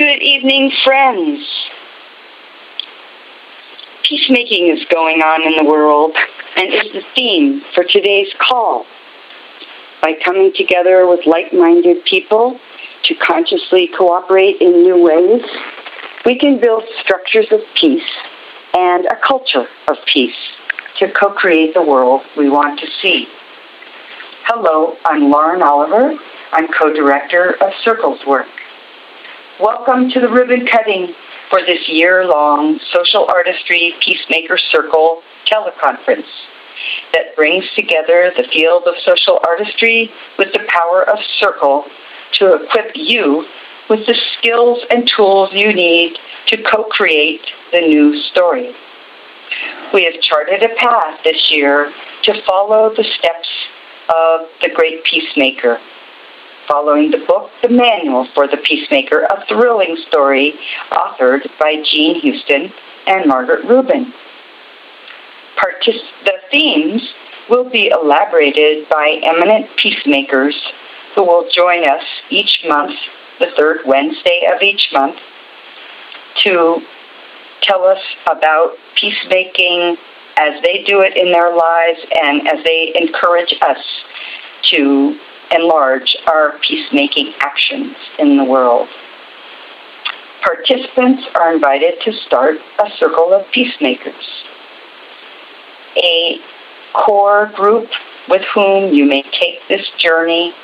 Good evening, friends. Peacemaking is going on in the world and is the theme for today's call. By coming together with like-minded people to consciously cooperate in new ways, we can build structures of peace and a culture of peace to co-create the world we want to see. Hello, I'm Lauren Oliver. I'm co-director of Circles Work. Welcome to the ribbon cutting for this year-long Social Artistry Peacemaker Circle teleconference that brings together the field of social artistry with the power of circle to equip you with the skills and tools you need to co-create the new story. We have charted a path this year to follow the steps of the great peacemaker following the book The Manual for the Peacemaker, a thrilling story authored by Jean Houston and Margaret Rubin. Partic- the themes will be elaborated by eminent peacemakers who will join us each month, the third Wednesday of each month, to tell us about peacemaking as they do it in their lives and as they encourage us to enlarge our peacemaking actions in the world. Participants are invited to start a circle of peacemakers, a core group with whom you may take this journey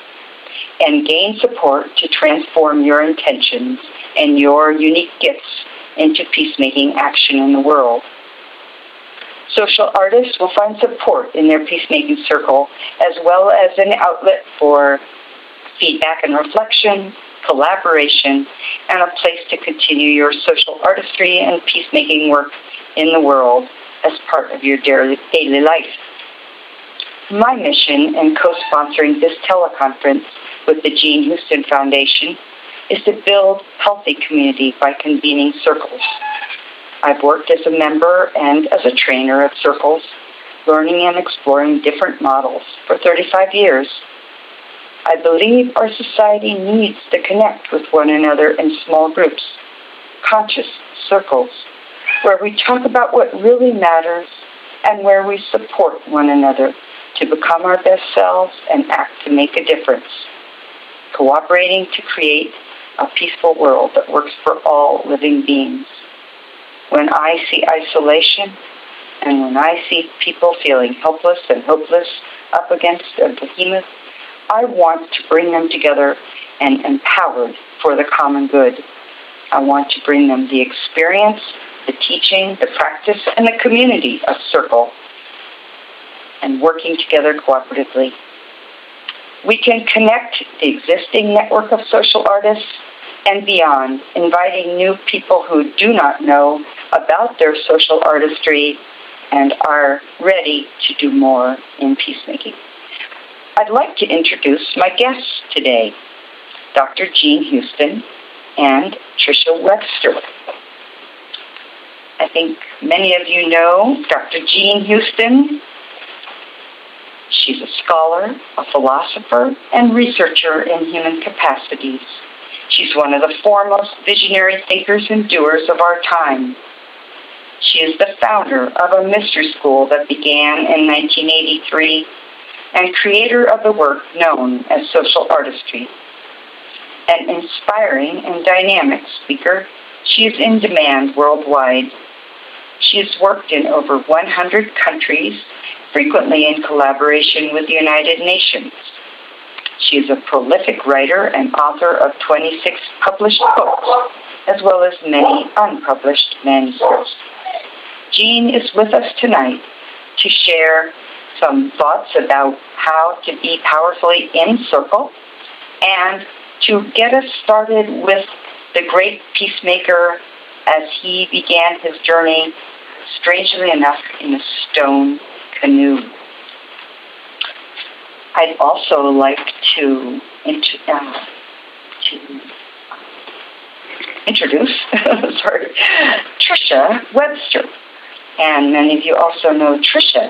and gain support to transform your intentions and your unique gifts into peacemaking action in the world. Social artists will find support in their peacemaking circle as well as an outlet for feedback and reflection, collaboration, and a place to continue your social artistry and peacemaking work in the world as part of your daily life. My mission in co-sponsoring this teleconference with the Jean Houston Foundation is to build healthy community by convening circles I've worked as a member and as a trainer of circles, learning and exploring different models for 35 years. I believe our society needs to connect with one another in small groups, conscious circles, where we talk about what really matters and where we support one another to become our best selves and act to make a difference, cooperating to create a peaceful world that works for all living beings when I see isolation and when I see people feeling helpless and hopeless up against a behemoth, I want to bring them together and empowered for the common good. I want to bring them the experience, the teaching, the practice, and the community of Circle and working together cooperatively. We can connect the existing network of social artists and beyond, inviting new people who do not know about their social artistry and are ready to do more in peacemaking. I'd like to introduce my guests today, Dr. Jean Houston and Tricia Webster. I think many of you know Dr. Jean Houston. She's a scholar, a philosopher, and researcher in human capacities. She's one of the foremost visionary thinkers and doers of our time. She is the founder of a mystery school that began in 1983 and creator of the work known as social artistry. An inspiring and dynamic speaker, she is in demand worldwide. She has worked in over 100 countries, frequently in collaboration with the United Nations. She is a prolific writer and author of 26 published books, as well as many unpublished manuscripts. Jean is with us tonight to share some thoughts about how to be powerfully in circle and to get us started with the great peacemaker as he began his journey, strangely enough, in a stone canoe. I'd also like to, uh, to introduce, sorry, Tricia Webster. And many of you also know Tricia.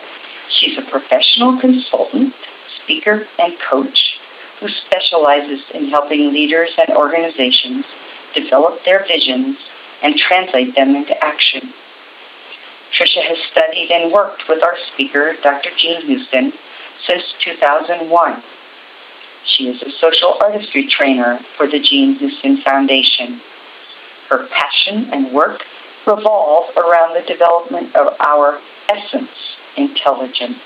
She's a professional consultant, speaker, and coach who specializes in helping leaders and organizations develop their visions and translate them into action. Tricia has studied and worked with our speaker, Dr. Jean Houston, since 2001. She is a social artistry trainer for the Jean Houston Foundation. Her passion and work revolve around the development of our essence intelligence.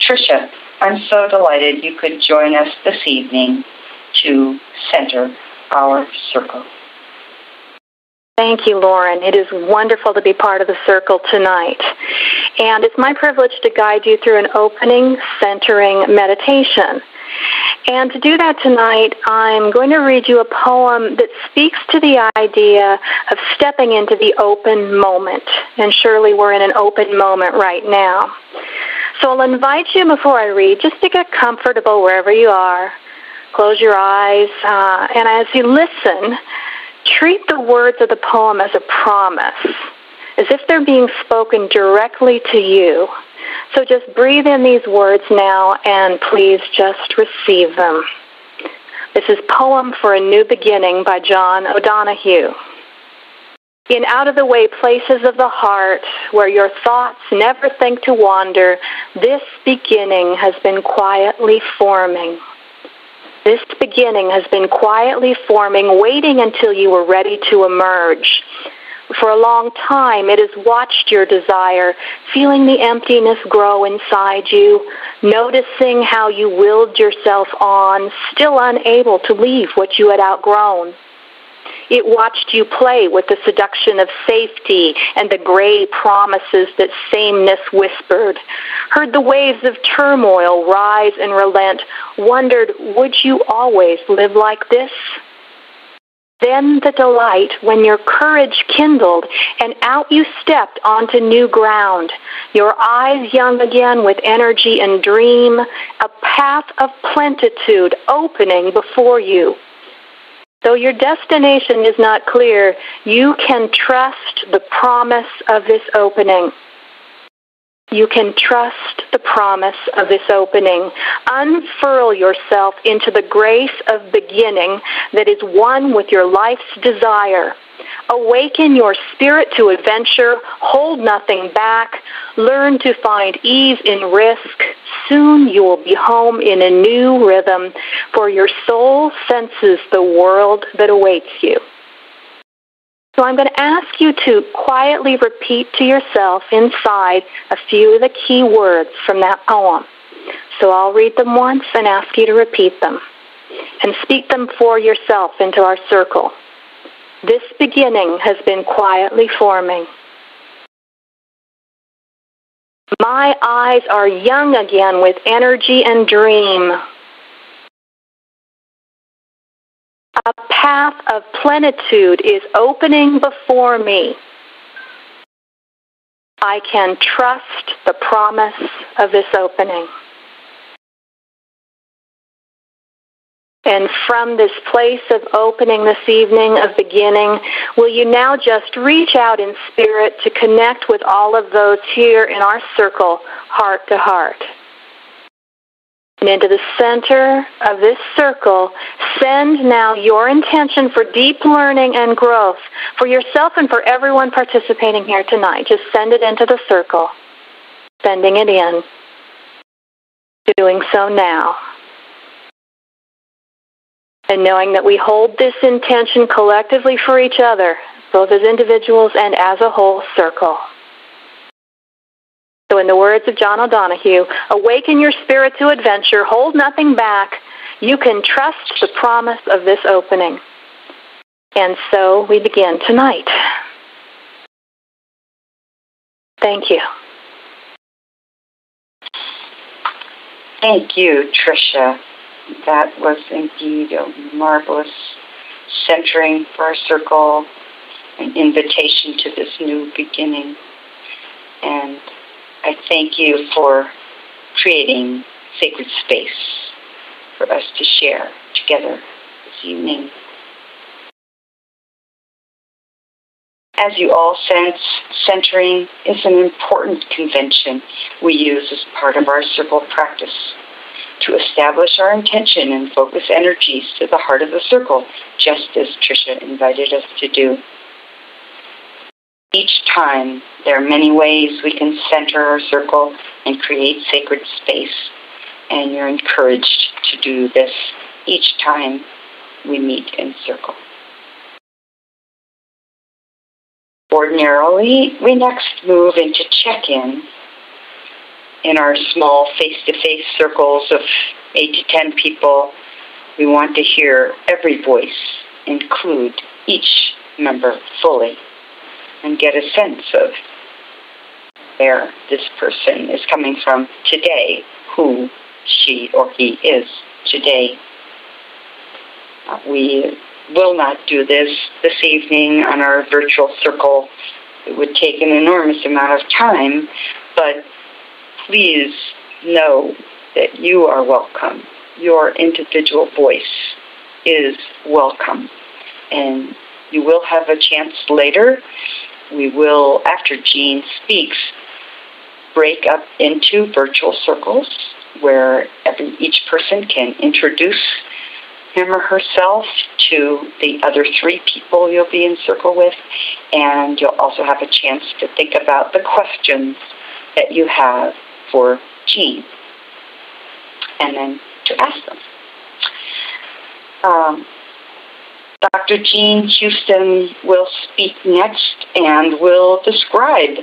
Tricia, I'm so delighted you could join us this evening to center our circle. Thank you, Lauren. It is wonderful to be part of the circle tonight. And it's my privilege to guide you through an opening, centering meditation. And to do that tonight, I'm going to read you a poem that speaks to the idea of stepping into the open moment. And surely we're in an open moment right now. So I'll invite you before I read just to get comfortable wherever you are. Close your eyes, uh, and as you listen, treat the words of the poem as a promise, as if they're being spoken directly to you. So just breathe in these words now and please just receive them. This is Poem for a New Beginning by John O'Donohue. In out of the way places of the heart where your thoughts never think to wander, this beginning has been quietly forming. This beginning has been quietly forming, waiting until you were ready to emerge. For a long time, it has watched your desire, feeling the emptiness grow inside you, noticing how you willed yourself on, still unable to leave what you had outgrown. It watched you play with the seduction of safety and the gray promises that sameness whispered, heard the waves of turmoil rise and relent, wondered, would you always live like this? Then the delight when your courage kindled and out you stepped onto new ground, your eyes young again with energy and dream, a path of plenitude opening before you. Though your destination is not clear, you can trust the promise of this opening. You can trust the promise of this opening. Unfurl yourself into the grace of beginning that is one with your life's desire. Awaken your spirit to adventure. Hold nothing back. Learn to find ease in risk. Soon you will be home in a new rhythm, for your soul senses the world that awaits you. So I'm going to ask you to quietly repeat to yourself inside a few of the key words from that poem. So I'll read them once and ask you to repeat them and speak them for yourself into our circle. This beginning has been quietly forming. My eyes are young again with energy and dream. A path of plenitude is opening before me. I can trust the promise of this opening. And from this place of opening this evening, of beginning, will you now just reach out in spirit to connect with all of those here in our circle, heart to heart? And into the center of this circle, send now your intention for deep learning and growth for yourself and for everyone participating here tonight. Just send it into the circle, sending it in. Doing so now and knowing that we hold this intention collectively for each other, both as individuals and as a whole circle. So, in the words of John O'Donohue, awaken your spirit to adventure, hold nothing back. You can trust the promise of this opening. And so we begin tonight. Thank you. Thank you, Tricia that was indeed a marvelous centering for our circle, an invitation to this new beginning. And I thank you for creating sacred space for us to share together this evening. As you all sense, centering is an important convention we use as part of our circle practice to establish our intention and focus energies to the heart of the circle, just as Tricia invited us to do. Each time, there are many ways we can center our circle and create sacred space, and you're encouraged to do this each time we meet in circle. Ordinarily, we next move into check in our small face to face circles of 8 to 10 people. We want to hear every voice, include each member fully, and get a sense of where this person is coming from today, who she or he is today. Uh, we will not do this this evening on our virtual circle. It would take an enormous amount of time, but please know that you are welcome. Your individual voice is welcome. And you will have a chance later. We will, after Jean speaks, break up into virtual circles where every, each person can introduce him or herself to the other three people you'll be in circle with, and you'll also have a chance to think about the questions that you have for Jean, and then to ask them. Um, Dr. Jean Houston will speak next and will describe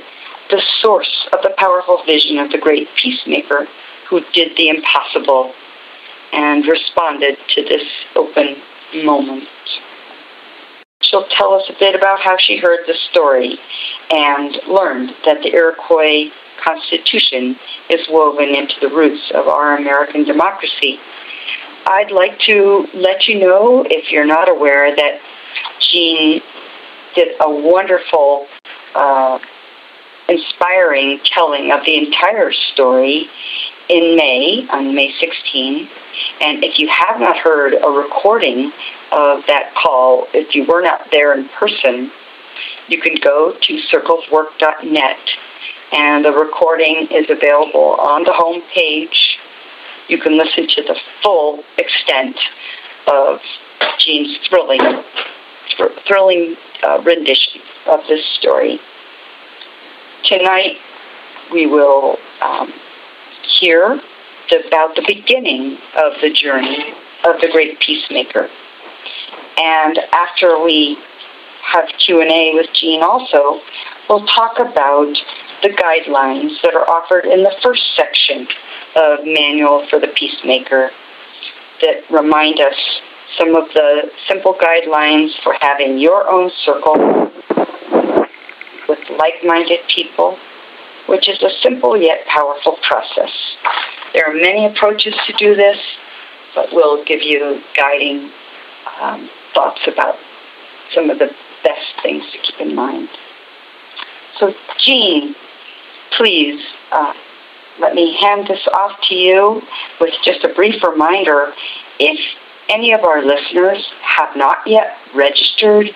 the source of the powerful vision of the great peacemaker who did the impossible and responded to this open moment. She'll tell us a bit about how she heard the story and learned that the Iroquois Constitution is woven into the roots of our American democracy. I'd like to let you know, if you're not aware, that Jean did a wonderful, uh, inspiring telling of the entire story in May, on May 16. And if you have not heard a recording of that call, if you were not there in person, you can go to circleswork.net and the recording is available on the home page. You can listen to the full extent of Jean's thrilling, thr- thrilling uh, rendition of this story. Tonight, we will um, hear about the beginning of the journey of the great peacemaker. And after we have Q&A with Jean also, we'll talk about the guidelines that are offered in the first section of Manual for the Peacemaker that remind us some of the simple guidelines for having your own circle with like-minded people, which is a simple yet powerful process. There are many approaches to do this, but we'll give you guiding um, thoughts about some of the best things to keep in mind. So, Jean, please uh, let me hand this off to you with just a brief reminder. If any of our listeners have not yet registered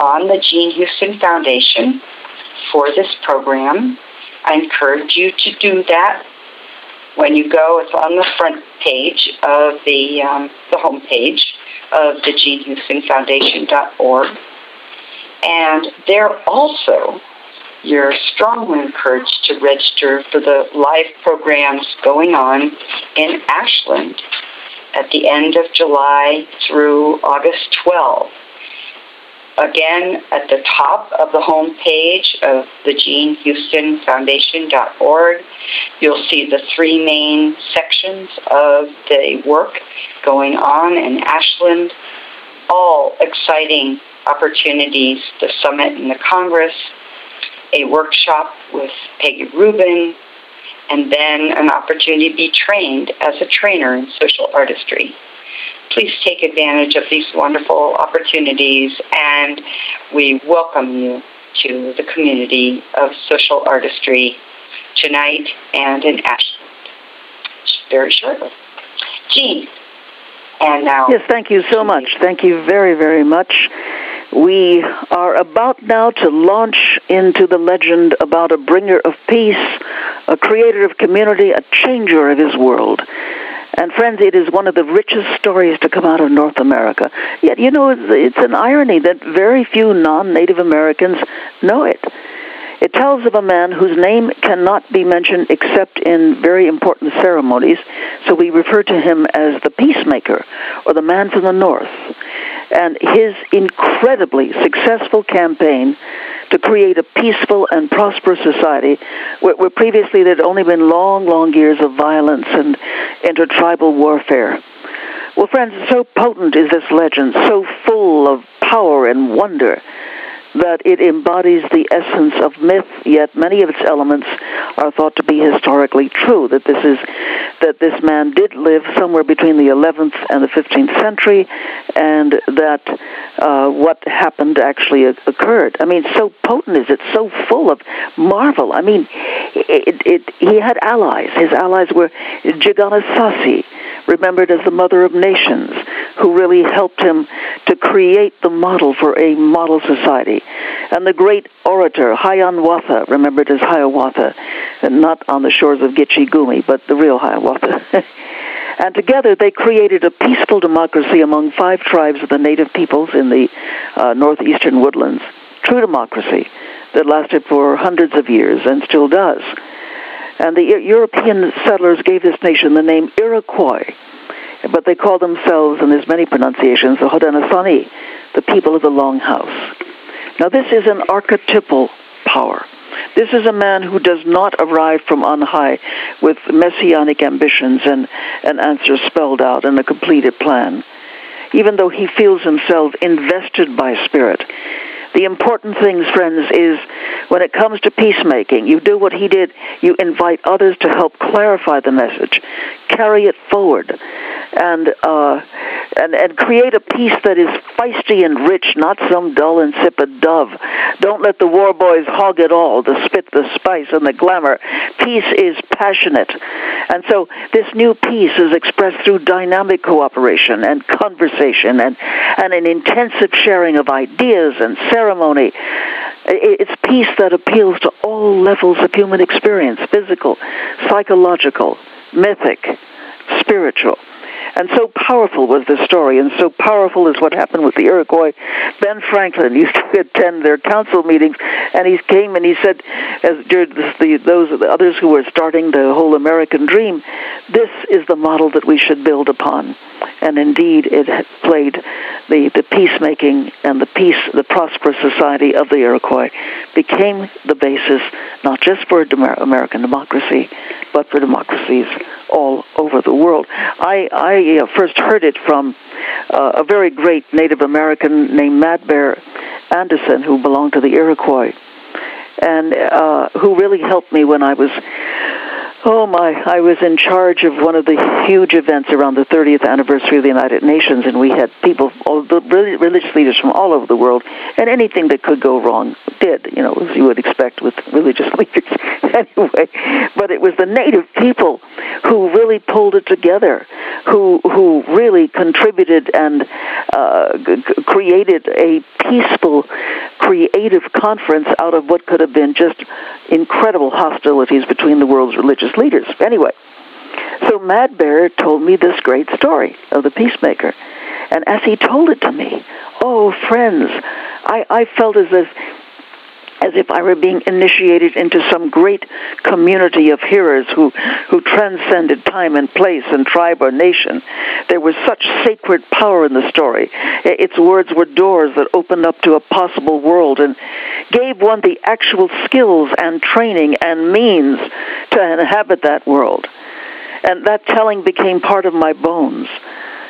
on the Jean Houston Foundation for this program, I encourage you to do that. When you go, it's on the front page of the, um, the home page of the Jean Houston Foundation.org. And there also you're strongly encouraged to register for the live programs going on in Ashland at the end of July through August 12. Again, at the top of the home page of the Jean Houston Foundation.org, you'll see the three main sections of the work going on in Ashland, all exciting opportunities, the summit and the Congress, a workshop with Peggy Rubin, and then an opportunity to be trained as a trainer in social artistry. Please take advantage of these wonderful opportunities, and we welcome you to the community of social artistry tonight and in Ashland very shortly. Jean, and now. Yes, thank you so much. Thank you very, very much. We are about now to launch into the legend about a bringer of peace, a creator of community, a changer of his world. And friends, it is one of the richest stories to come out of North America. Yet, you know, it's, an irony that very few non-Native Americans know it. It tells of a man whose name cannot be mentioned except in very important ceremonies, so we refer to him as the peacemaker or the man from the north. And his incredibly successful campaign to create a peaceful and prosperous society where, where previously there had only been long, long years of violence and intertribal warfare. Well, friends, so potent is this legend, so full of power and wonder that it embodies the essence of myth, yet many of its elements are thought to be historically true. That this is that this man did live somewhere between the 11th and the 15th century, and that uh, what happened actually occurred. I mean, so potent is it, so full of marvel. I mean, it, it, he had allies. His allies were Jigana remembered as the mother of nations, who really helped him to create the model for a model society. And the great orator, Hiawatha, remembered as Hiawatha, not on the shores of Gitche Gumee, but the real Hiawatha. and together they created a peaceful democracy among five tribes of the native peoples in the uh, northeastern woodlands. True democracy that lasted for hundreds of years and still does. And the European settlers gave this nation the name Iroquois, but they call themselves, and there's many pronunciations, the Haudenosaunee, the people of the Longhouse. Now, this is an archetypal power. This is a man who does not arrive from on high with messianic ambitions and an answer spelled out and a completed plan. Even though he feels himself invested by spirit, the important things, friends, is when it comes to peacemaking, you do what he did. You invite others to help clarify the message, carry it forward, and uh, and and create a peace that is feisty and rich, not some dull, insipid dove. Don't let the war boys hog it all, the spit, the spice, and the glamour. Peace is passionate, and so this new peace is expressed through dynamic cooperation and conversation and and an intensive sharing of ideas and ceremony. It's peace that appeals to all levels of human experience physical, psychological, mythic, spiritual. And so powerful was this story, and so powerful is what happened with the Iroquois. Ben Franklin used to attend their council meetings, and he came and he said, as the, those the others who were starting the whole American dream, this is the model that we should build upon. And indeed, it played the, the peacemaking and the peace, the prosperous society of the Iroquois became the basis not just for American democracy, but for democracies all over the world. I, I uh, first heard it from uh, a very great Native American named Mad Bear Anderson, who belonged to the Iroquois, and uh, who really helped me when I was Oh my, I was in charge of one of the huge events around the 30th anniversary of the United Nations, and we had people, all the religious leaders from all over the world, and anything that could go wrong did, you know, as you would expect with religious leaders anyway. But it was the native people who really pulled it together, who, who really contributed and uh, g- created a peaceful, creative conference out of what could have been just incredible hostilities between the world's religious leaders. Anyway, so Mad Bear told me this great story of the peacemaker. And as he told it to me, oh, friends, I, I felt as if as if I were being initiated into some great community of hearers who, who transcended time and place and tribe or nation. There was such sacred power in the story. Its words were doors that opened up to a possible world and gave one the actual skills and training and means to inhabit that world. And that telling became part of my bones.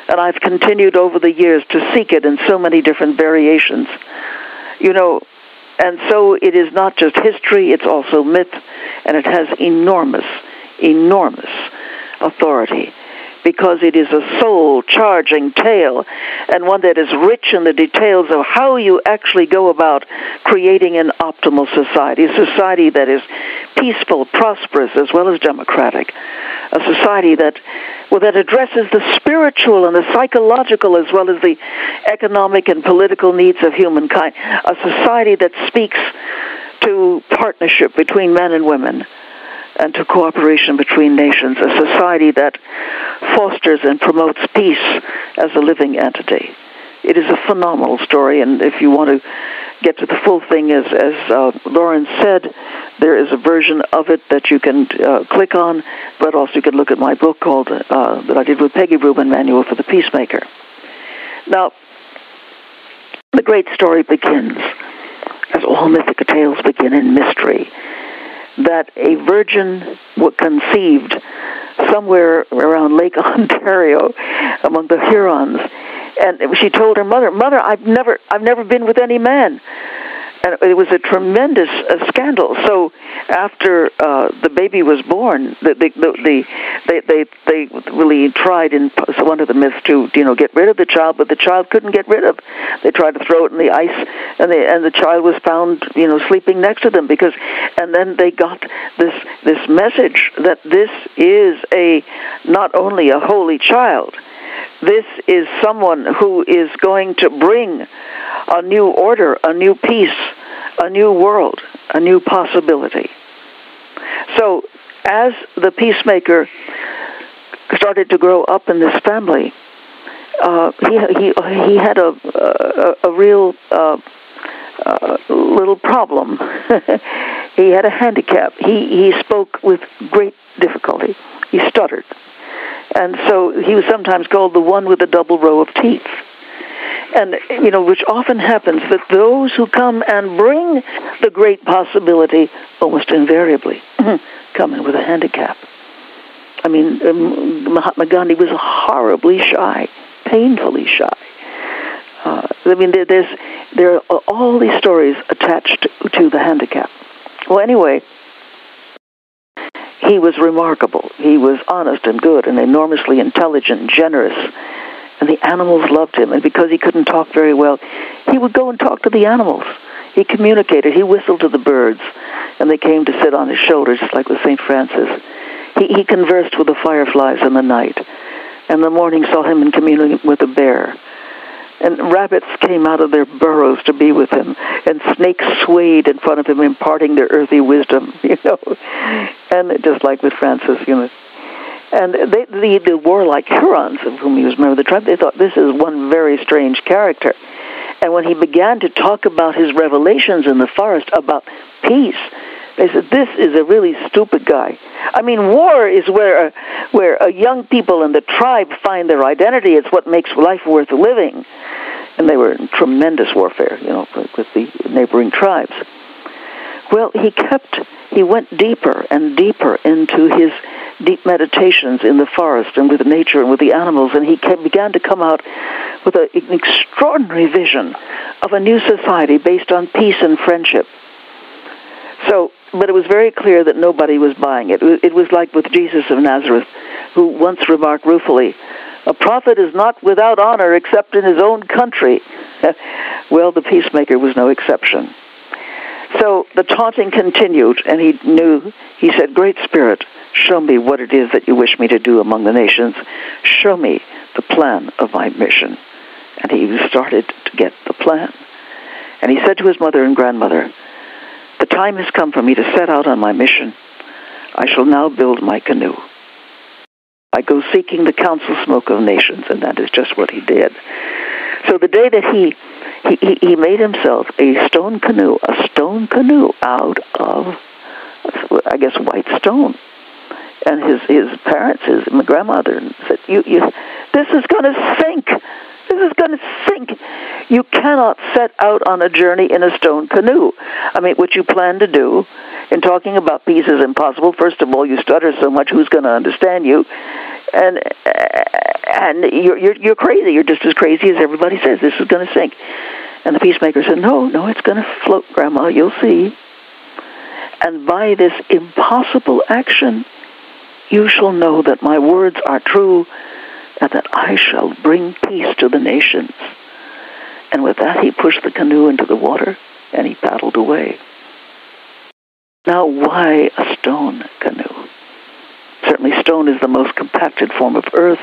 And I've continued over the years to seek it in so many different variations. You know, and so it is not just history, it's also myth, and it has enormous, enormous authority because it is a soul charging tale and one that is rich in the details of how you actually go about creating an optimal society, a society that is peaceful, prosperous, as well as democratic, a society that well, that addresses the spiritual and the psychological as well as the economic and political needs of humankind, a society that speaks to partnership between men and women, and to cooperation between nations, a society that fosters and promotes peace as a living entity. It is a phenomenal story, and if you want to get to the full thing, as, as uh, Lauren said, there is a version of it that you can uh, click on, but also you can look at my book called uh, that I did with Peggy Rubin, Manual for the Peacemaker. Now, the great story begins, as all mythical tales begin, in mystery, that a virgin conceived somewhere around Lake Ontario among the Hurons and she told her mother, "Mother, I've never, I've never been with any man." And it was a tremendous uh, scandal. So after uh, the baby was born, the, the, the, they they they really tried in one of the myths to you know get rid of the child, but the child couldn't get rid of. They tried to throw it in the ice, and they and the child was found you know sleeping next to them because, and then they got this this message that this is a not only a holy child this is someone who is going to bring a new order, a new peace, a new world, a new possibility. So, as the peacemaker started to grow up in this family, uh, he he he had a a, a real uh, uh, little problem. he had a handicap. He he spoke with great difficulty. He stuttered. And so he was sometimes called the one with a double row of teeth. And, you know, which often happens that those who come and bring the great possibility almost invariably come in with a handicap. I mean, um, Mahatma Gandhi was horribly shy, painfully shy. Uh, I mean, there, there's there are all these stories attached to the handicap. Well, anyway, he was remarkable. He was honest and good and enormously intelligent, generous. And the animals loved him. And because he couldn't talk very well, he would go and talk to the animals. He communicated. He whistled to the birds, and they came to sit on his shoulders, just like with St. Francis. He, he conversed with the fireflies in the night, and the morning saw him in communion with a bear and rabbits came out of their burrows to be with him, and snakes swayed in front of him, imparting their earthy wisdom, you know, and just like with Francis, you know. And they, the, the warlike Hurons, of whom he was member of the tribe, they thought this is one very strange character. And when he began to talk about his revelations in the forest about peace, they said, "This is a really stupid guy." I mean, war is where where young people in the tribe find their identity. It's what makes life worth living. And they were in tremendous warfare, you know, with the neighboring tribes. Well, he kept he went deeper and deeper into his deep meditations in the forest and with nature and with the animals, and he came, began to come out with a, an extraordinary vision of a new society based on peace and friendship. So but it was very clear that nobody was buying it. It was like with Jesus of Nazareth, who once remarked ruefully, a prophet is not without honor except in his own country. well, the peacemaker was no exception. So the taunting continued, and he knew, he said, Great Spirit, show me what it is that you wish me to do among the nations. Show me the plan of my mission. And he started to get the plan. And he said to his mother and grandmother, the time has come for me to set out on my mission. I shall now build my canoe. I go seeking the council smoke of nations, and that is just what he did. So the day that he he, he made himself a stone canoe, a stone canoe out of, I guess, white stone. And his his parents, his my grandmother, said, "You, you, this is going to sink. This is going to sink. You cannot set out on a journey in a stone canoe. I mean, what you plan to do in talking about peace is impossible. First of all, you stutter so much, who's going to understand you? And and you're, you're you're crazy. You're just as crazy as everybody says. This is going to sink. And the peacemaker said, "No, no, it's going to float, Grandma. You'll see." And by this impossible action, you shall know that my words are true and that I shall bring peace to the nations. And with that, he pushed the canoe into the water and he paddled away. Now, why a stone canoe? Certainly, stone is the most compacted form of earth,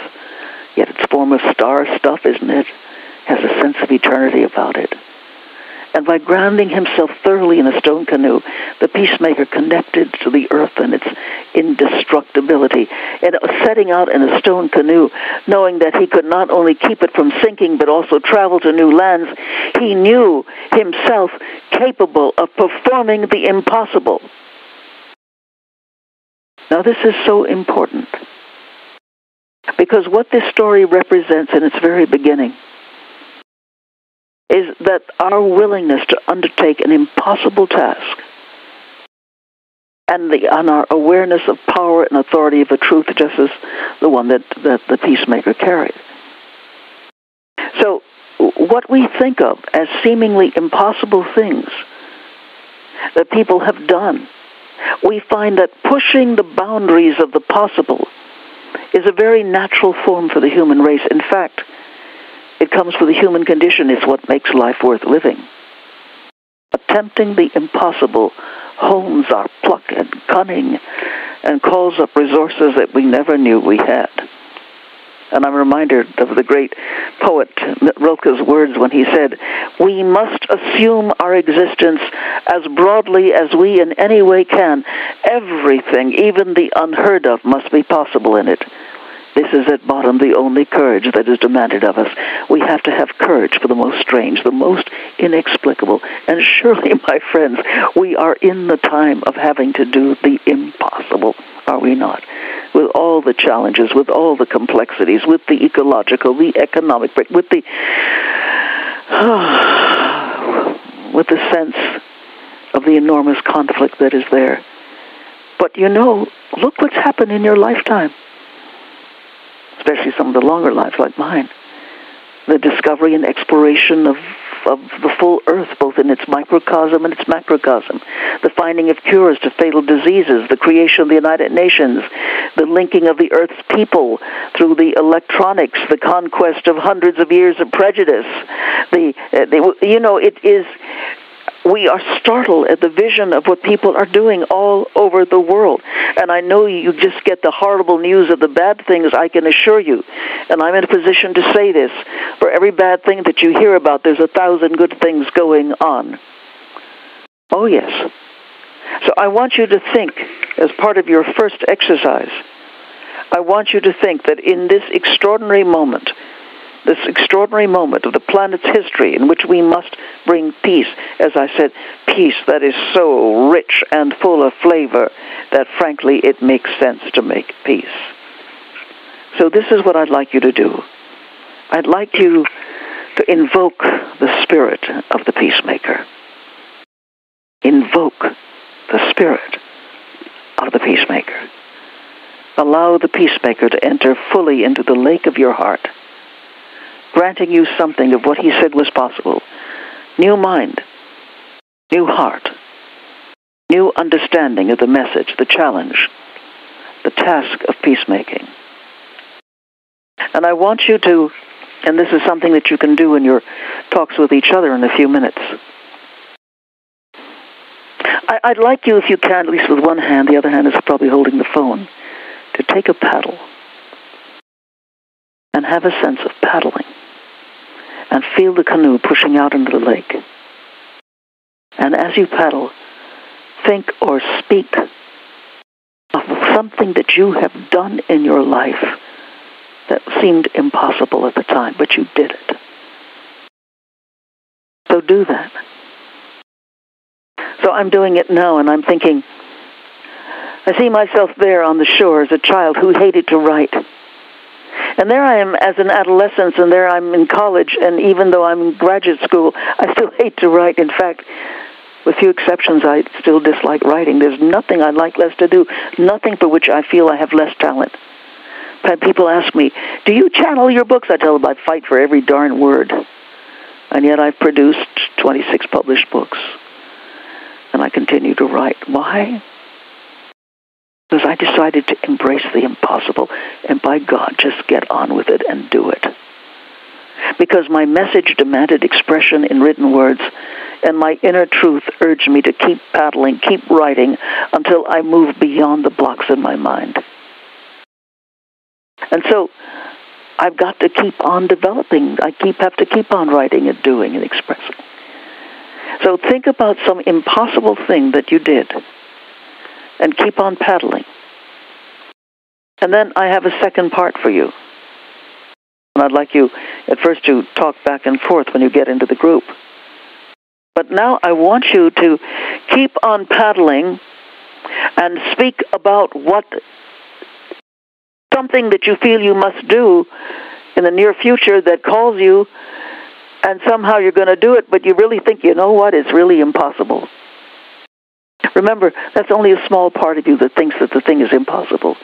yet its form of star stuff, isn't it? Has a sense of eternity about it. And by grounding himself thoroughly in a stone canoe, the peacemaker connected to the earth and its indestructibility. And setting out in a stone canoe, knowing that he could not only keep it from sinking, but also travel to new lands, he knew himself capable of performing the impossible. Now, this is so important because what this story represents in its very beginning is that our willingness to undertake an impossible task and, the, and our awareness of power and authority of the truth, just as the one that, that the peacemaker carried. So, what we think of as seemingly impossible things that people have done, we find that pushing the boundaries of the possible is a very natural form for the human race. In fact, it comes with the human condition. It's what makes life worth living. Attempting the impossible hones our pluck and cunning and calls up resources that we never knew we had. And I'm reminded of the great poet Rilke's words when he said, We must assume our existence as broadly as we in any way can. Everything, even the unheard of, must be possible in it. This is at bottom the only courage that is demanded of us. We have to have courage for the most strange, the most inexplicable. And surely, my friends, we are in the time of having to do the impossible, are we not? With all the challenges, with all the complexities, with the ecological, the economic, with the with the sense of the enormous conflict that is there. But you know, look what's happened in your lifetime especially some of the longer lives like mine. The discovery and exploration of, of the full earth, both in its microcosm and its macrocosm. The finding of cures to fatal diseases, the creation of the United Nations, the linking of the earth's people through the electronics, the conquest of hundreds of years of prejudice. The, uh, the you know, it is we are startled at the vision of what people are doing all over the world. And I know you just get the horrible news of the bad things, I can assure you. And I'm in a position to say this. For every bad thing that you hear about, there's a thousand good things going on. Oh, yes. So I want you to think, as part of your first exercise, I want you to think that in this extraordinary moment, this extraordinary moment of the planet's history in which we must bring peace. As I said, peace that is so rich and full of flavor that frankly it makes sense to make peace. So this is what I'd like you to do. I'd like you to invoke the spirit of the peacemaker. Invoke the spirit of the peacemaker. Allow the peacemaker to enter fully into the lake of your heart granting you something of what he said was possible. New mind, new heart, new understanding of the message, the challenge, the task of peacemaking. And I want you to, and this is something that you can do in your talks with each other in a few minutes. I, would like you, if you can, at least with one hand, the other hand is probably holding the phone, to take a paddle and have a sense of paddling and feel the canoe pushing out into the lake. And as you paddle, think or speak of something that you have done in your life that seemed impossible at the time, but you did it. So do that. So I'm doing it now, and I'm thinking, I see myself there on the shore as a child who hated to write and there I am as an adolescent, and there I'm in college, and even though I'm in graduate school, I still hate to write. In fact, with few exceptions, I still dislike writing. There's nothing I like less to do, nothing for which I feel I have less talent. People ask me, Do you channel your books? I tell them I fight for every darn word. And yet I've produced 26 published books. And I continue to write. Why? Because I decided to embrace the impossible and by God, just get on with it and do it. Because my message demanded expression in written words, and my inner truth urged me to keep paddling, keep writing until I moved beyond the blocks in my mind. And so I've got to keep on developing. I keep have to keep on writing and doing and expressing. So think about some impossible thing that you did and keep on paddling. And then I have a second part for you. And I'd like you at first to talk back and forth when you get into the group. But now I want you to keep on paddling and speak about what something that you feel you must do in the near future that calls you and somehow you're going to do it, but you really think, you know what, it's really impossible. Remember, that's only a small part of you that thinks that the thing is impossible.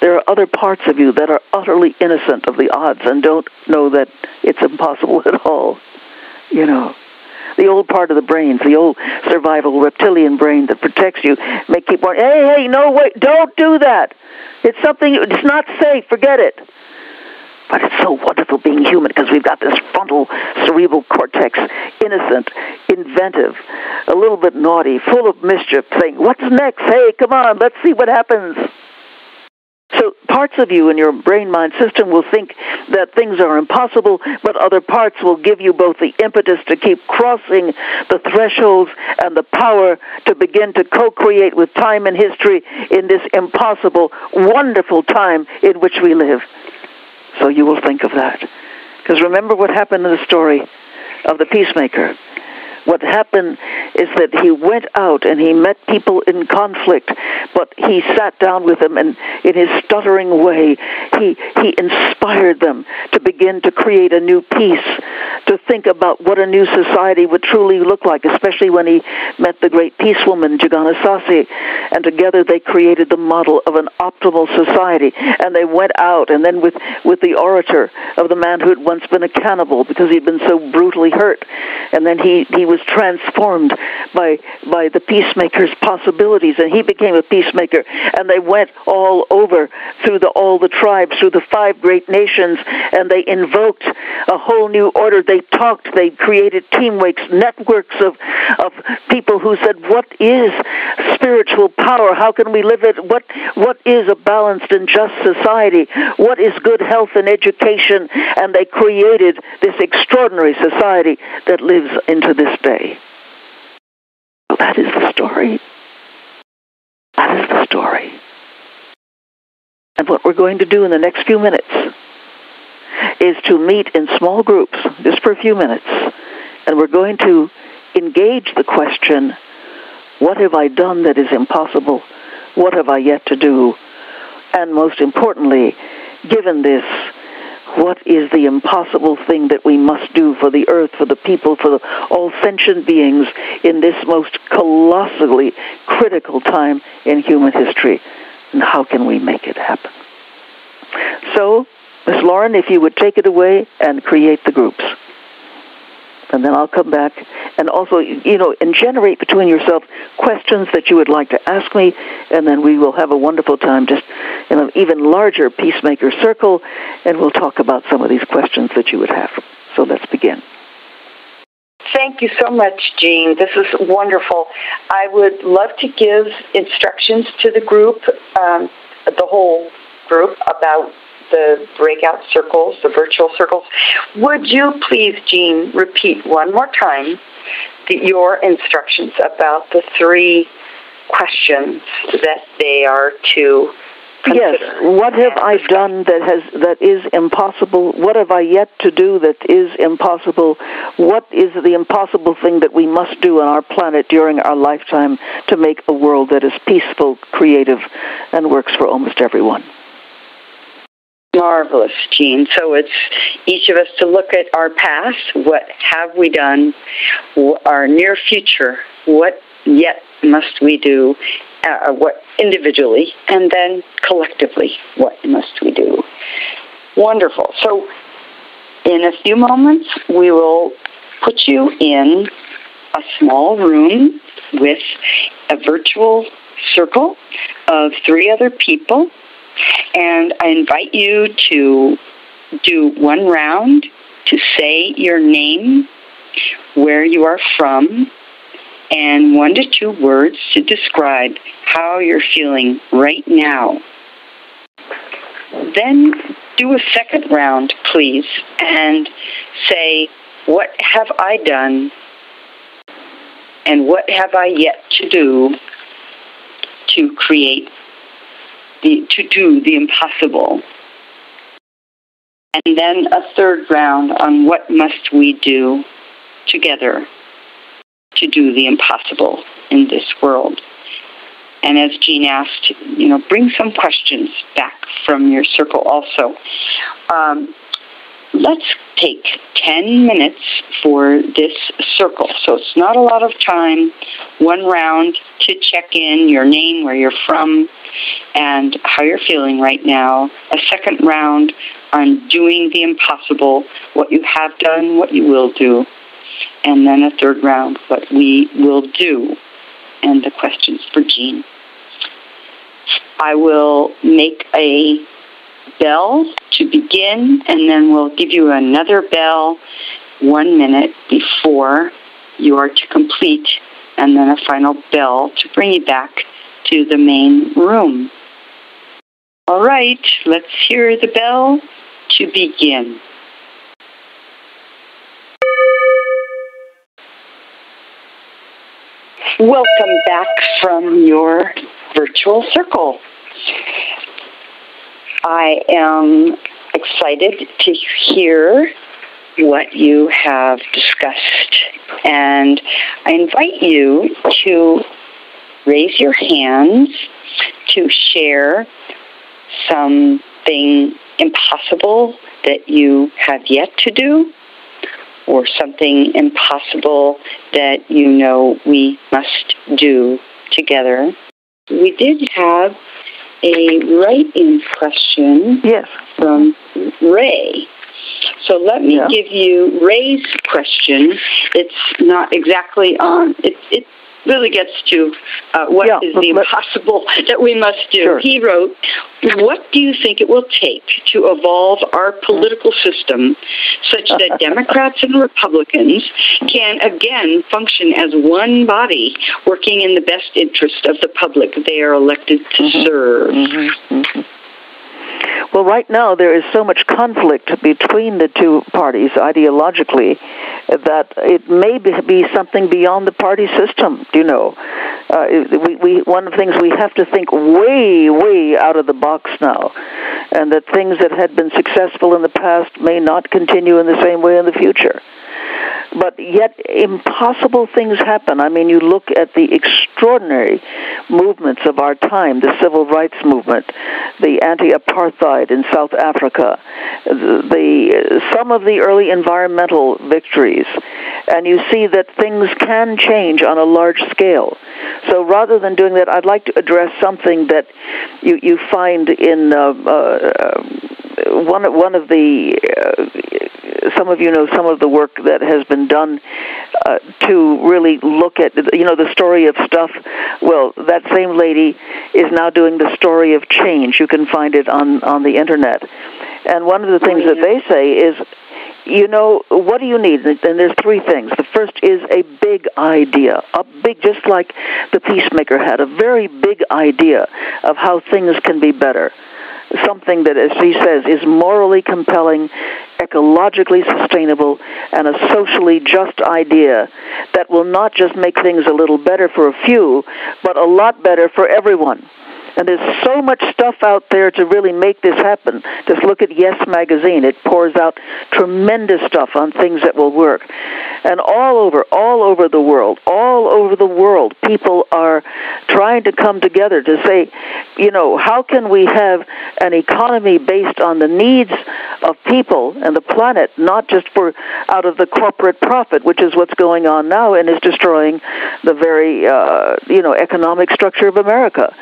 There are other parts of you that are utterly innocent of the odds and don't know that it's impossible at all. You know, the old part of the brain, the old survival reptilian brain that protects you, may keep on, hey, hey, no, wait, don't do that. It's something, it's not safe, forget it. But it's so wonderful being human because we've got this frontal cerebral cortex, innocent, inventive, a little bit naughty, full of mischief, saying, What's next? Hey, come on, let's see what happens. So parts of you in your brain mind system will think that things are impossible, but other parts will give you both the impetus to keep crossing the thresholds and the power to begin to co-create with time and history in this impossible, wonderful time in which we live. So you will think of that. Because remember what happened in the story of the peacemaker. What happened is that he went out and he met people in conflict, but he sat down with them and in his stuttering way, he, he inspired them to begin to create a new peace, to think about what a new society would truly look like, especially when he met the great peace woman, Jigonsaseh, and together they created the model of an optimal society. And they went out, and then with, with the orator of the man who had once been a cannibal because he'd been so brutally hurt, and then he, he was was transformed by by the peacemaker's possibilities, and he became a peacemaker. And they went all over through the all the tribes, through the five great nations, and they invoked a whole new order. They talked. They created teamworks, networks of of people who said, "What is spiritual power? How can we live it? What what is a balanced and just society? What is good health and education?" And they created this extraordinary society that lives into this day that is the story. That is the story. And what we're going to do in the next few minutes is to meet in small groups, just for a few minutes, and we're going to engage the question what have I done that is impossible? What have I yet to do? And most importantly, given this what is the impossible thing that we must do for the earth, for the people, for the, all sentient beings in this most colossally critical time in human history? And how can we make it happen? So, Ms. Lauren, if you would take it away and create the groups and then I'll come back and also, you know, and generate between yourself questions that you would like to ask me, and then we will have a wonderful time just in an even larger peacemaker circle, and we'll talk about some of these questions that you would have. So let's begin. Thank you so much, Jean. This is wonderful. I would love to give instructions to the group, um, the whole group, about the breakout circles, the virtual circles. Would you please, Jean, repeat one more time the, your instructions about the three questions that they are to Consider. Yes. What have I done that has that is impossible? What have I yet to do that is impossible? What is the impossible thing that we must do on our planet during our lifetime to make a world that is peaceful, creative, and works for almost everyone? Marvelous, Jean. So it's each of us to look at our past, what have we done, our near future, what yet must we do, uh, what individually, and then collectively, what must we do. Wonderful. So in a few moments, we will put you in a small room with a virtual circle of three other people and I invite you to do one round to say your name, where you are from, and one to two words to describe how you're feeling right now. Then do a second round, please, and say, What have I done And what have I yet to do to create the, to do the impossible? And then a third round on what must we do together to do the impossible in this world. And as Jean asked, you know, bring some questions back from your circle also. Um, let's take 10 minutes for this circle. So it's not a lot of time. One round to check in your name, where you're from, and how you're feeling right now. A second round on doing the impossible, what you have done, what you will do. And then a third round, what we will do. And the questions for Jean. I will make a bell to begin, and then we'll give you another bell one minute before you are to complete, and then a final bell to bring you back to the main room. All right, let's hear the bell to begin. Welcome back from your virtual circle. I am excited to hear what you have discussed, and I invite you to raise your hands to share something impossible that you have yet to do or something impossible that you know we must do together. We did have a write-in question yes. from Ray. So let me yeah. give you Ray's question. It's not exactly on. It, it really gets to uh, what yeah, is the impossible that we must do. Sure. He wrote, What do you think it will take to evolve our political system such that Democrats and Republicans can again function as one body working in the best interest of the public they are elected to mm-hmm. serve? Mm-hmm. Mm-hmm. Well, right now there is so much conflict between the two parties ideologically that it may be something beyond the party system. You know, uh, we, we one of the things we have to think way, way out of the box now, and that things that had been successful in the past may not continue in the same way in the future but yet impossible things happen. I mean, you look at the extraordinary movements of our time, the civil rights movement, the anti-apartheid in South Africa, the some of the early environmental victories, and you see that things can change on a large scale. So rather than doing that, I'd like to address something that you you find in uh, uh, one one of the uh, some of you know some of the work that has been done uh, to really look at you know the story of stuff. Well, that same lady is now doing the story of change. You can find it on on the internet. And one of the things that they say is you know, what do you need? And there's three things. The first is a big idea, a big, just like the peacemaker had, a very big idea of how things can be better something that, as he says, is morally compelling, ecologically sustainable, and a socially just idea that will not just make things a little better for a few, but a lot better for everyone. And there's so much stuff out there to really make this happen. Just look at Yes Magazine. It pours out tremendous stuff on things that will work. And all over, all over the world, all over the world, people are trying to come together to say, you know, how can we have an economy based on the needs of people and the planet, not just for out of the corporate profit, which is what's going on now and is destroying the very, uh, you know, economic structure of America.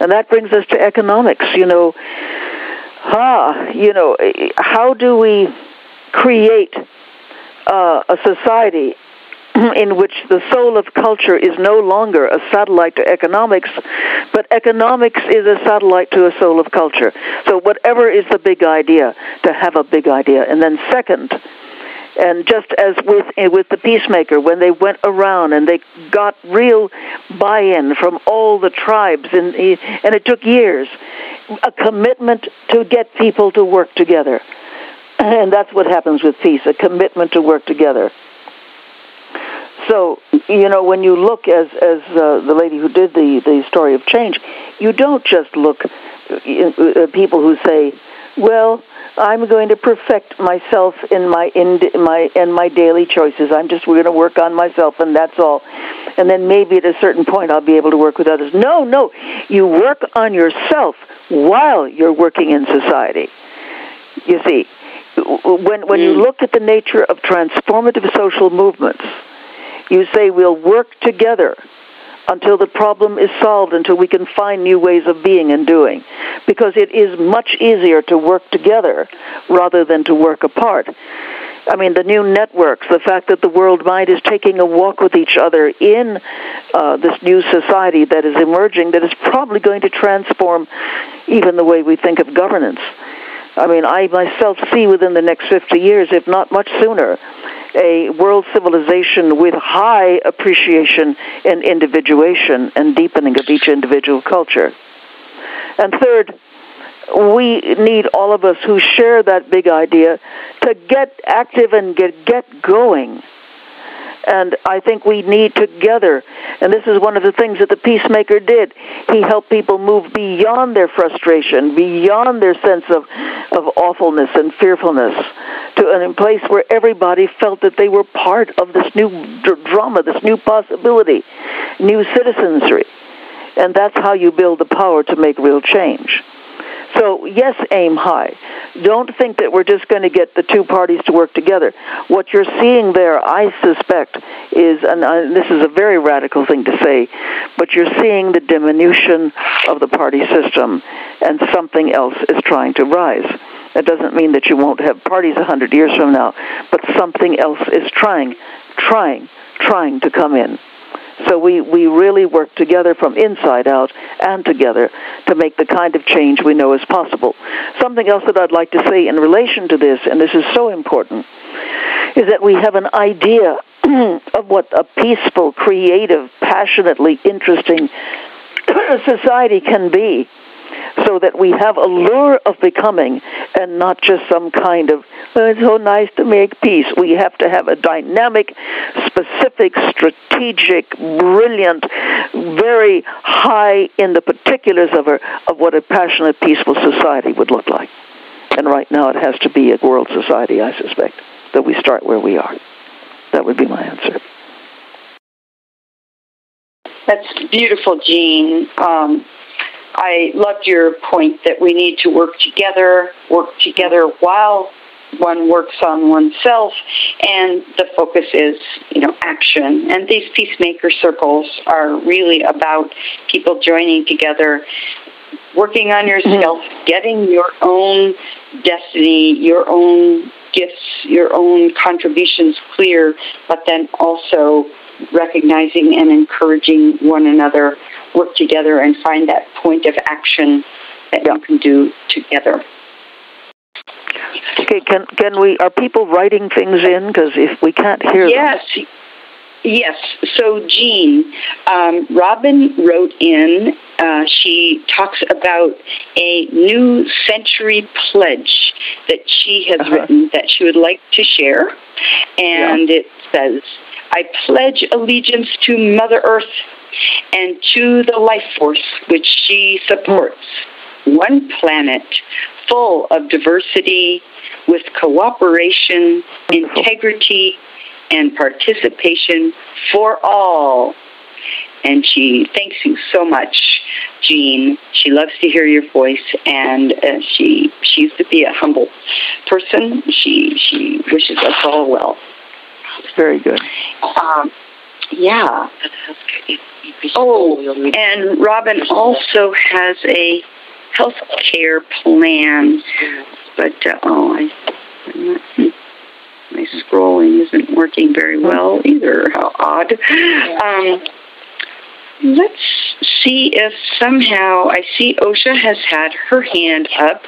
And that that brings us to economics. You know, ah, you know, how do we create uh, a society in which the soul of culture is no longer a satellite to economics, but economics is a satellite to a soul of culture. So whatever is the big idea, to have a big idea. And then second, and just as with with the peacemaker, when they went around and they got real buy-in from all the tribes, and and it took years, a commitment to get people to work together, and that's what happens with peace: a commitment to work together. So you know when you look as as uh, the lady who did the the story of change, you don't just look uh, people who say, "Well, I'm going to perfect myself in my in my in my daily choices. I'm just going to work on myself, and that's all. And then maybe at a certain point, I'll be able to work with others. No, no, you work on yourself while you're working in society. You see, when when you mm. look at the nature of transformative social movements, you say we'll work together until the problem is solved, until we can find new ways of being and doing. Because it is much easier to work together rather than to work apart. I mean, the new networks, the fact that the world mind is taking a walk with each other in uh, this new society that is emerging, that is probably going to transform even the way we think of governance. I mean, I myself see within the next 50 years, if not much sooner, a world civilization with high appreciation and individuation and deepening of each individual culture. And third, we need all of us who share that big idea to get active and get, get going and I think we need together, and this is one of the things that the peacemaker did. He helped people move beyond their frustration, beyond their sense of, of awfulness and fearfulness, to a place where everybody felt that they were part of this new drama, this new possibility, new citizenry. And that's how you build the power to make real change. So, yes, aim high. Don't think that we're just going to get the two parties to work together. What you're seeing there, I suspect, is, and uh, this is a very radical thing to say, but you're seeing the diminution of the party system, and something else is trying to rise. That doesn't mean that you won't have parties a hundred years from now, but something else is trying, trying, trying to come in. So we, we really work together from inside out and together to make the kind of change we know is possible. Something else that I'd like to say in relation to this, and this is so important, is that we have an idea of what a peaceful, creative, passionately interesting society can be so that we have a lure of becoming and not just some kind of, oh, it's so nice to make peace. We have to have a dynamic, specific, strategic, brilliant, very high in the particulars of, a, of what a passionate, peaceful society would look like. And right now it has to be a world society, I suspect, that we start where we are. That would be my answer. That's beautiful, Jean. Um, I loved your point that we need to work together, work together while one works on oneself, and the focus is, you know, action. And these peacemaker circles are really about people joining together, working on yourself, mm-hmm. getting your own destiny, your own gifts, your own contributions clear, but then also recognizing and encouraging one another work together and find that point of action that you can do together. Okay, can can we? Are people writing things in? Because if we can't hear yes. them. Yes. So, Jean, um, Robin wrote in. Uh, she talks about a new century pledge that she has uh-huh. written that she would like to share, and yeah. it says, "I pledge allegiance to Mother Earth and to the life force which she supports. One planet full of diversity with cooperation, integrity, and participation for all. And she thanks you so much, Jean. She loves to hear your voice, and uh, she she used to be a humble person. She she wishes us all well. Very good. Um, yeah. Oh, and Robin also has a health care plan, but uh, oh, I, not, my scrolling isn't working very well either. How odd. Um, let's see if somehow I see Osha has had her hand up,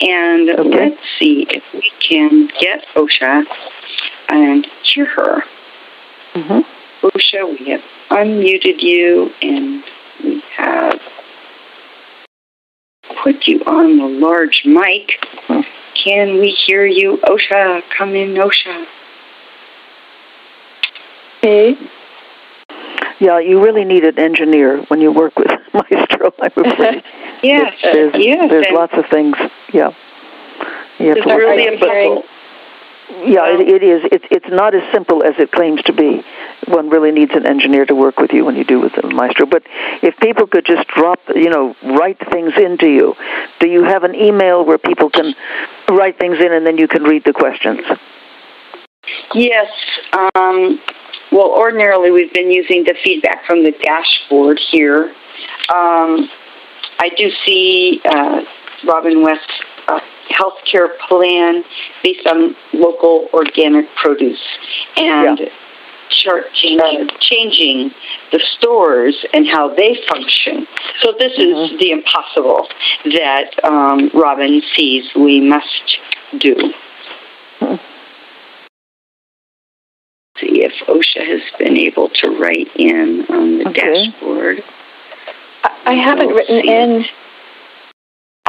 and okay. let's see if we can get Osha and hear her. Mm-hmm. Osha, we have unmuted you and we have put you on the large mic. Can we hear you, Osha? Come in, Osha. me. Yeah, you really need an engineer when you work with Maestro. I would say. yes, there's, yes. There's lots of things. Yeah. You have to really important. Yeah, it, it is. It's it's not as simple as it claims to be. One really needs an engineer to work with you when you do with the maestro. But if people could just drop, you know, write things into you, do you have an email where people can write things in and then you can read the questions? Yes. Um, well, ordinarily we've been using the feedback from the dashboard here. Um, I do see uh, Robin West. uh, healthcare plan based on local organic produce and Yeah. chart changing, changing the stores and how they function. So this is the impossible that um, Robin sees we must do. See if Osha has been able to write in on the Okay. dashboard. I I haven't written in. it.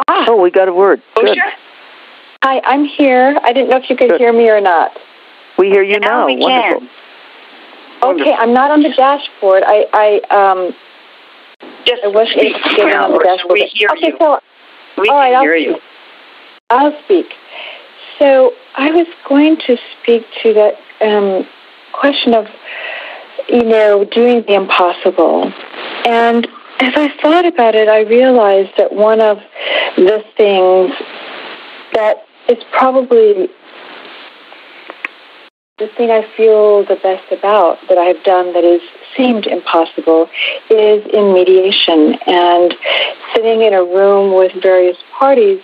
Ah, Oh, we got a word. Good. Osha? hi, I'm here. I didn't know if you could Good. hear me or not. We hear you Now now. we Wonderful. can. Okay, I'm not on the dashboard. I, I, um, Just I wasn't speak able to get on the louder so dashboard. we hear okay, you. so We all right, can I'll hear speak. you. I'll speak. So I was going to speak to that um, question of, you know, doing the impossible. And as I thought about it, I realized that one of the things that is probably the thing I feel the best about that I've done that has seemed impossible is in mediation and sitting in a room with various parties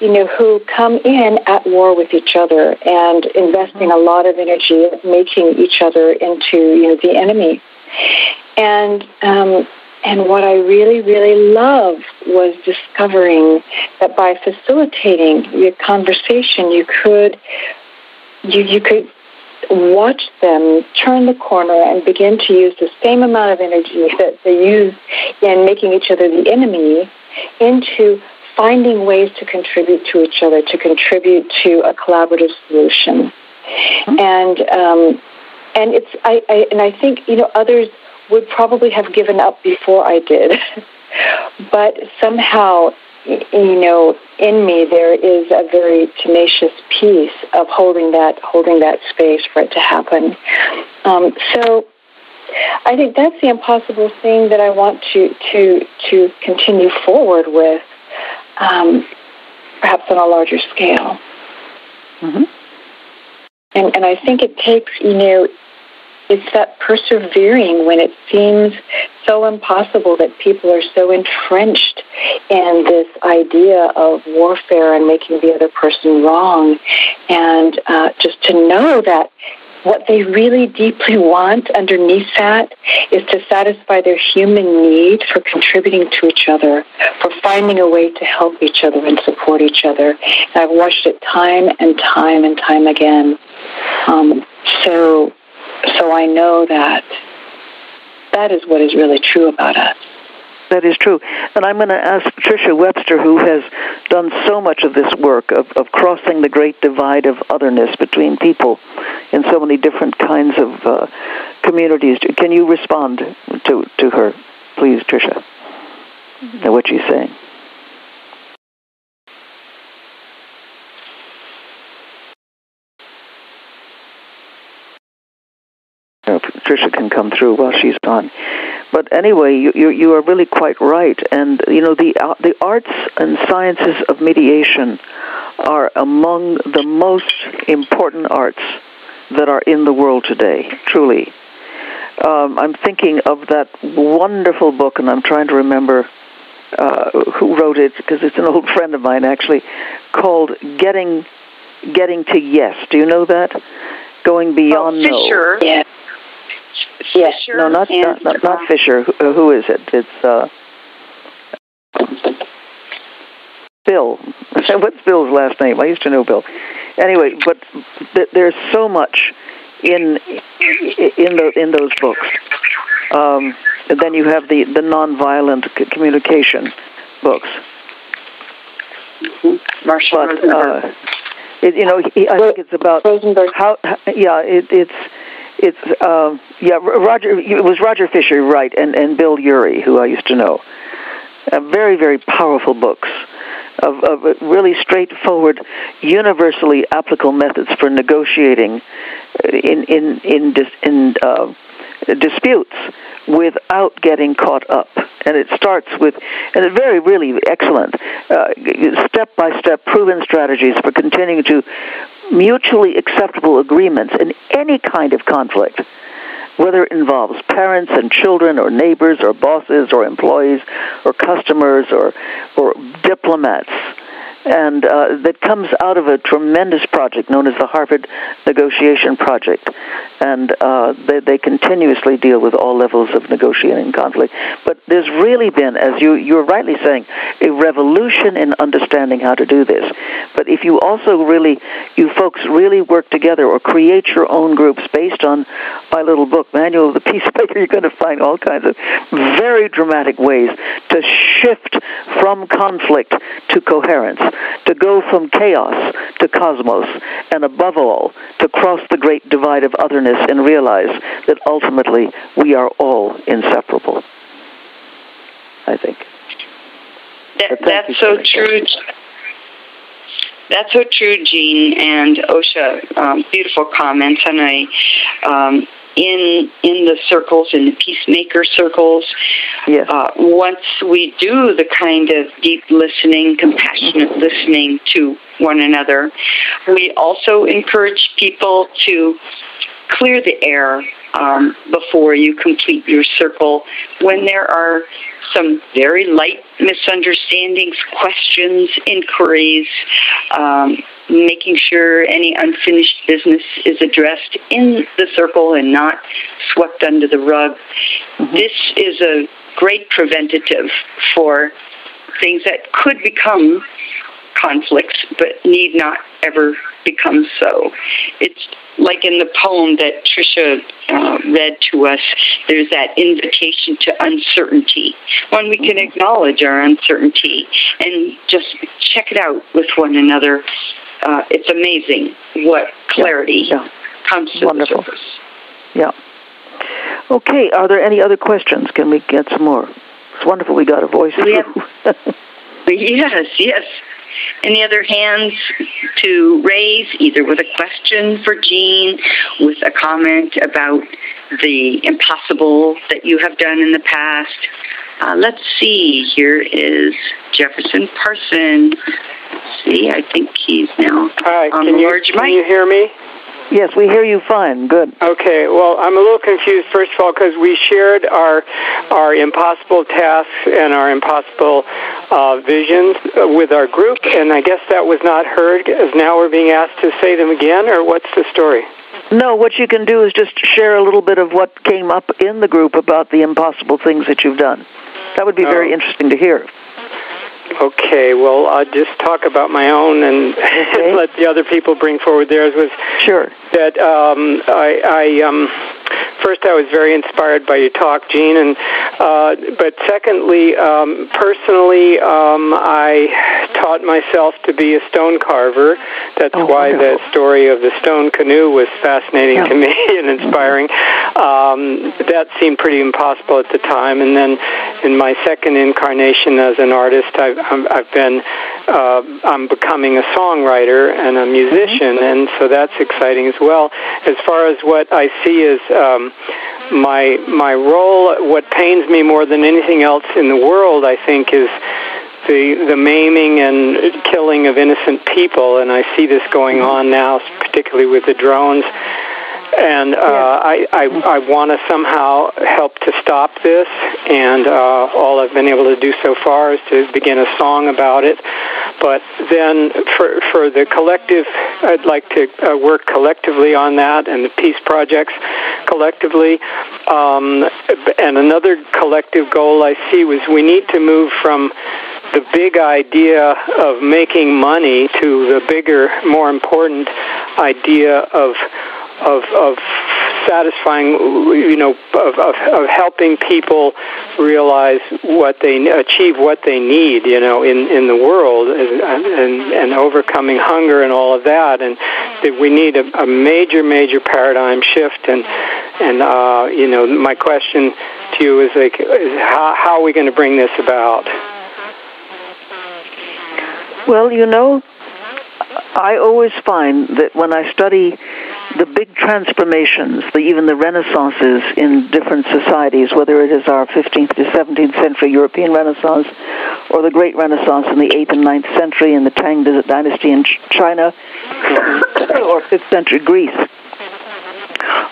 you know, who come in at war with each other and investing a lot of energy making each other into, you know, the enemy. And um, and what I really, really loved was discovering that by facilitating your conversation, you could you you could watch them turn the corner and begin to use the same amount of energy that they use in making each other the enemy into finding ways to contribute to each other, to contribute to a collaborative solution. And um, and it's I, I and I think you know others would probably have given up before I did, but somehow you know in me there is a very tenacious piece of holding that holding that space for it to happen. Um, so. I think that's the impossible thing that I want to to to continue forward with, um, perhaps on a larger scale. Mhm. And and I think it takes you know, it's that persevering when it seems so impossible that people are so entrenched in this idea of warfare and making the other person wrong, and uh, just to know that what they really deeply want underneath that is to satisfy their human need for contributing to each other, for finding a way to help each other and support each other. And I've watched it time and time and time again. Um, so, so I know that that is what is really true about us. That is true. And I'm going to ask Tricia Webster, who has done so much of this work of, of crossing the great divide of otherness between people in so many different kinds of uh, communities. Can you respond to, to her, please, Tricia, to what she's saying? Uh, Tricia can come through while she's on. But anyway, you, you you are really quite right, and you know the uh, the arts and sciences of mediation are among the most important arts that are in the world today. Truly, um, I'm thinking of that wonderful book, and I'm trying to remember uh, who wrote it because it's an old friend of mine actually, called "Getting Getting to Yes." Do you know that? Going beyond oh, no. Fisher. Fisher. Yeah. No, not not, not, not uh, Fisher. Who, uh, who is it? It's uh, Bill. What's Bill's last name? I used to know Bill. Anyway, but th- there's so much in in the in those books. Um, and then you have the the nonviolent c- communication books. Marshall But Rosenberg. uh, it, you know, he, I think it's about how. Yeah, it, it's it's uh, yeah, Roger. It was Roger Fisher, right, and and Bill Ury, who I used to know. Uh, very very powerful books of, of really straightforward, universally applicable methods for negotiating in in in dis, in uh, disputes without getting caught up. And it starts with, and it's very, really excellent, step by step proven strategies for continuing to mutually acceptable agreements in any kind of conflict whether it involves parents and children or neighbors or bosses or employees or customers or or diplomats and uh, that comes out of a tremendous project known as the Harvard Negotiation Project. And uh, they, they continuously deal with all levels of negotiating conflict. But there's really been, as you, you're rightly saying, a revolution in understanding how to do this. But if you also really, you folks really work together or create your own groups based on my little book, Manual of the Peacemaker, you're going to find all kinds of very dramatic ways to shift from conflict to coherence to go from chaos to cosmos, and above all, to cross the great divide of otherness and realize that ultimately we are all inseparable. I think. That, that's so true. That's so true, Jean and Osha. Um, beautiful comments, and I um, in in the circles, in the peacemaker circles. Yes. Uh, once we do the kind of deep listening, compassionate listening to one another, we also encourage people to clear the air um, before you complete your circle when there are some very light misunderstandings, questions, inquiries, um, making sure any unfinished business is addressed in the circle and not swept under the rug. Mm-hmm. This is a great preventative for things that could become conflicts but need not ever become so. It's like in the poem that Tricia uh, read to us, there's that invitation to uncertainty when we can acknowledge our uncertainty and just check it out with one another. Uh, it's amazing what clarity yeah. Yeah. comes to Wonderful. the surface. Yeah. Okay, are there any other questions? Can we get some more? It's wonderful we got a voice. Yeah. yes, yes. Any other hands to raise, either with a question for Jean, with a comment about the impossible that you have done in the past? Uh, let's see. Here is Jefferson Parson. Let's see, I think he's now Hi, on can the you, large can mic. you hear me? Yes, we hear you fine. Good. Okay. Well, I'm a little confused. First of all, because we shared our our impossible tasks and our impossible uh, visions with our group, and I guess that was not heard. As now we're being asked to say them again, or what's the story? No, what you can do is just share a little bit of what came up in the group about the impossible things that you've done. That would be very Oh. interesting to hear. Okay. Well, I'll just talk about my own and Okay. let the other people bring forward theirs. Was Sure. that um, I, I um, first I was very inspired by your talk, Jean, and uh, but secondly, um, personally, um, I taught myself to be a stone carver. That's Oh, why wonderful. the story of the stone canoe was fascinating Yeah. to me and inspiring. Um, that seemed pretty impossible at the time, and then in my second incarnation as an artist, I've, I've been uh, I'm becoming a songwriter and a musician, and so that's exciting as well. As far as what I see as um, my my role, what pains me more than anything else in the world, I think, is the the maiming and killing of innocent people, and I see this going on now, particularly with the drones. And uh, I, I, I want to somehow help to stop this, and uh, all I've been able to do so far is to begin a song about it. But then, for for the collective, I'd like to uh, work collectively on that, and the peace projects collectively. Um, and another collective goal I see was we need to move from the big idea of making money to the bigger, more important idea of of of satisfying, you know, of, of, of helping people realize what they achieve, what they need, you know, in in the world, and and, and overcoming hunger and all of that, and that we need a, a major, major paradigm shift. And and uh, you know, my question to you is like, is how how are we going to bring this about? Well, you know, I always find that when I study the big transformations, the, even the renaissances in different societies, whether it is our 15th to 17th century European Renaissance or the Great Renaissance in the 8th and 9th century in the Tang Dynasty in China or 5th century Greece,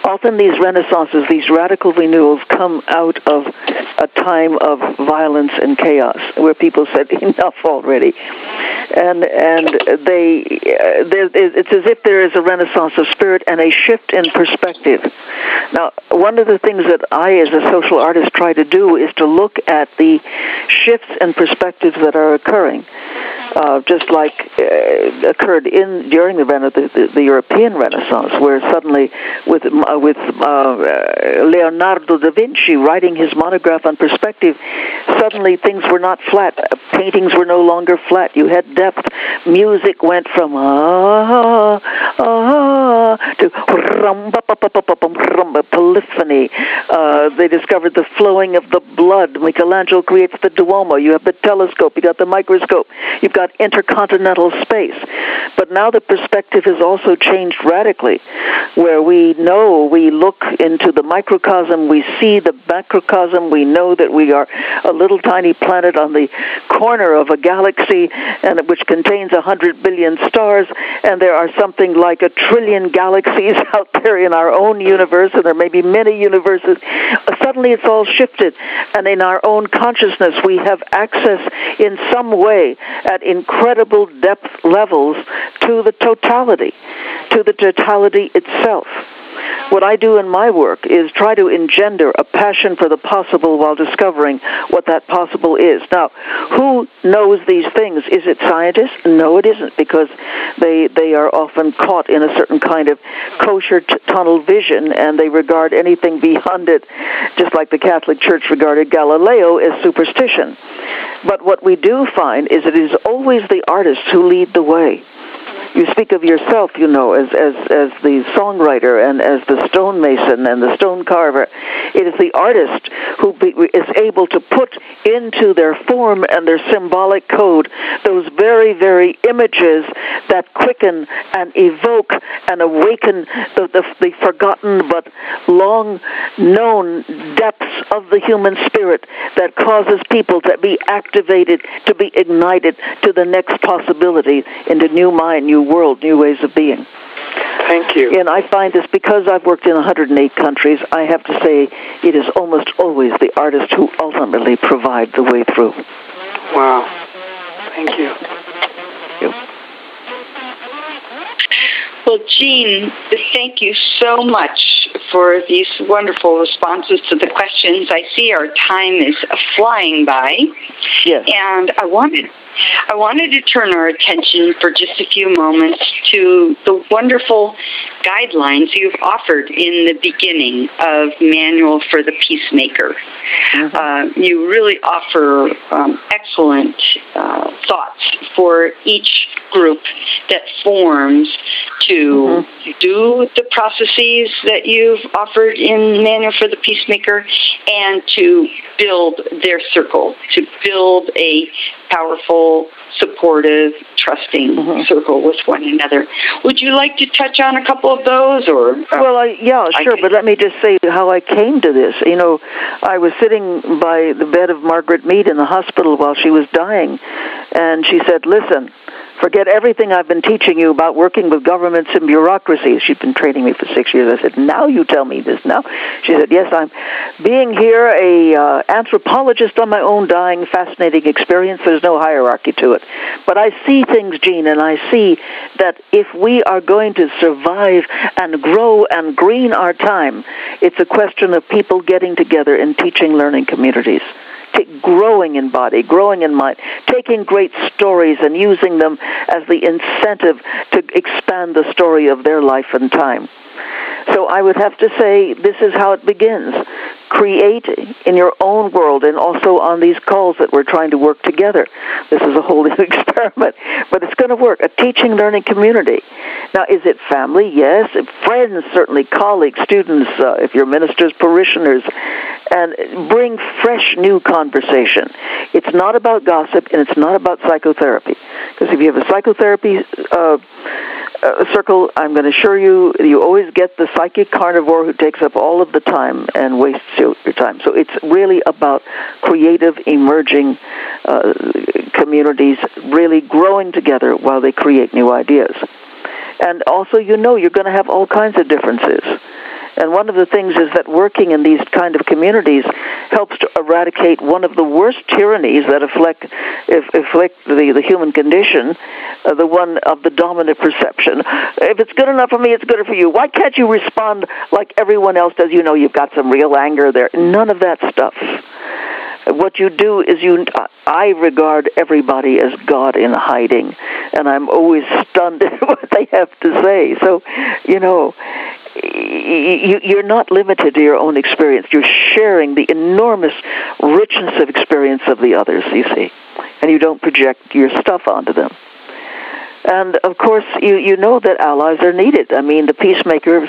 often these renaissances, these radical renewals come out of a time of violence and chaos where people said enough already. And and they uh, it's as if there is a renaissance of spirit and a shift in perspective. Now, one of the things that I as a social artist try to do is to look at the shifts and perspectives that are occurring. Uh, just like uh, occurred in during the, the, the European Renaissance, where suddenly with uh, with uh, Leonardo da Vinci writing his monograph on perspective, suddenly things were not flat. Paintings were no longer flat. You had depth. Music went from ah ah to polyphony. Uh, they discovered the flowing of the blood. Michelangelo creates the Duomo. You have the telescope. You got the microscope. You've got intercontinental space. But now the perspective has also changed radically, where we know we look into the microcosm, we see the macrocosm, we know that we are a little tiny planet on the corner of a galaxy, and which contains a hundred billion stars, and there are something like a trillion galaxies out there in our own universe, and there may be many universes. Suddenly, it's all shifted, and in our own consciousness, we have access in some way at incredible depth levels to the totality, to the totality itself. What I do in my work is try to engender a passion for the possible while discovering what that possible is. Now, who knows these things? Is it scientists? No, it isn't, because they they are often caught in a certain kind of kosher t- tunnel vision, and they regard anything beyond it, just like the Catholic Church regarded Galileo, as superstition. But what we do find is it is always the artists who lead the way you speak of yourself, you know, as as as the songwriter and as the stonemason and the stone carver. It is the artist who be, is able to put into their form and their symbolic code those very very images that quicken and evoke and awaken the the, the forgotten but long known depths of the human spirit that causes people to be activated, to be ignited to the next possibility into new mind, new world, new ways of being. Thank you. And I find this because I've worked in 108 countries, I have to say it is almost always the artist who ultimately provide the way through. Wow. Thank you. Thank you. Well, Jean, thank you so much for these wonderful responses to the questions. I see our time is flying by. Yes. And I wanted I wanted to turn our attention for just a few moments to the wonderful guidelines you've offered in the beginning of Manual for the Peacemaker. Mm-hmm. Uh, you really offer um, excellent uh, thoughts for each group that forms to mm-hmm. do the processes that you've offered in Manual for the Peacemaker and to build their circle, to build a powerful, supportive, trusting mm-hmm. circle with one another. Would you like to touch on a couple of those, or? Uh, well, I, yeah, sure. But let me just say how I came to this. You know, I was sitting by the bed of Margaret Mead in the hospital while she was dying, and she said, "Listen." Forget everything I've been teaching you about working with governments and bureaucracies. She'd been training me for six years. I said, "Now you tell me this." Now, she said, "Yes, I'm being here a uh, anthropologist on my own dying, fascinating experience. There's no hierarchy to it, but I see things, Jean, and I see that if we are going to survive and grow and green our time, it's a question of people getting together in teaching, learning communities." Growing in body, growing in mind, taking great stories and using them as the incentive to expand the story of their life and time. So I would have to say this is how it begins. Create in your own world and also on these calls that we're trying to work together. This is a whole new experiment, but it's going to work. A teaching learning community. Now, is it family? Yes. Friends, certainly. Colleagues, students, uh, if you're ministers, parishioners. And bring fresh new conversation. It's not about gossip and it's not about psychotherapy. Because if you have a psychotherapy uh, uh, circle, I'm going to assure you, you always get the psychic carnivore who takes up all of the time and wastes your time. So it's really about creative, emerging uh, communities really growing together while they create new ideas. And also, you know, you're going to have all kinds of differences. And one of the things is that working in these kind of communities helps to eradicate one of the worst tyrannies that afflict, afflict the, the human condition, uh, the one of the dominant perception. If it's good enough for me, it's good for you. Why can't you respond like everyone else does? You know, you've got some real anger there. None of that stuff what you do is you i regard everybody as god in hiding and i'm always stunned at what they have to say so you know you're not limited to your own experience. You're sharing the enormous richness of experience of the others, you see, and you don't project your stuff onto them. And of course, you, you know that allies are needed. I mean, the peacemakers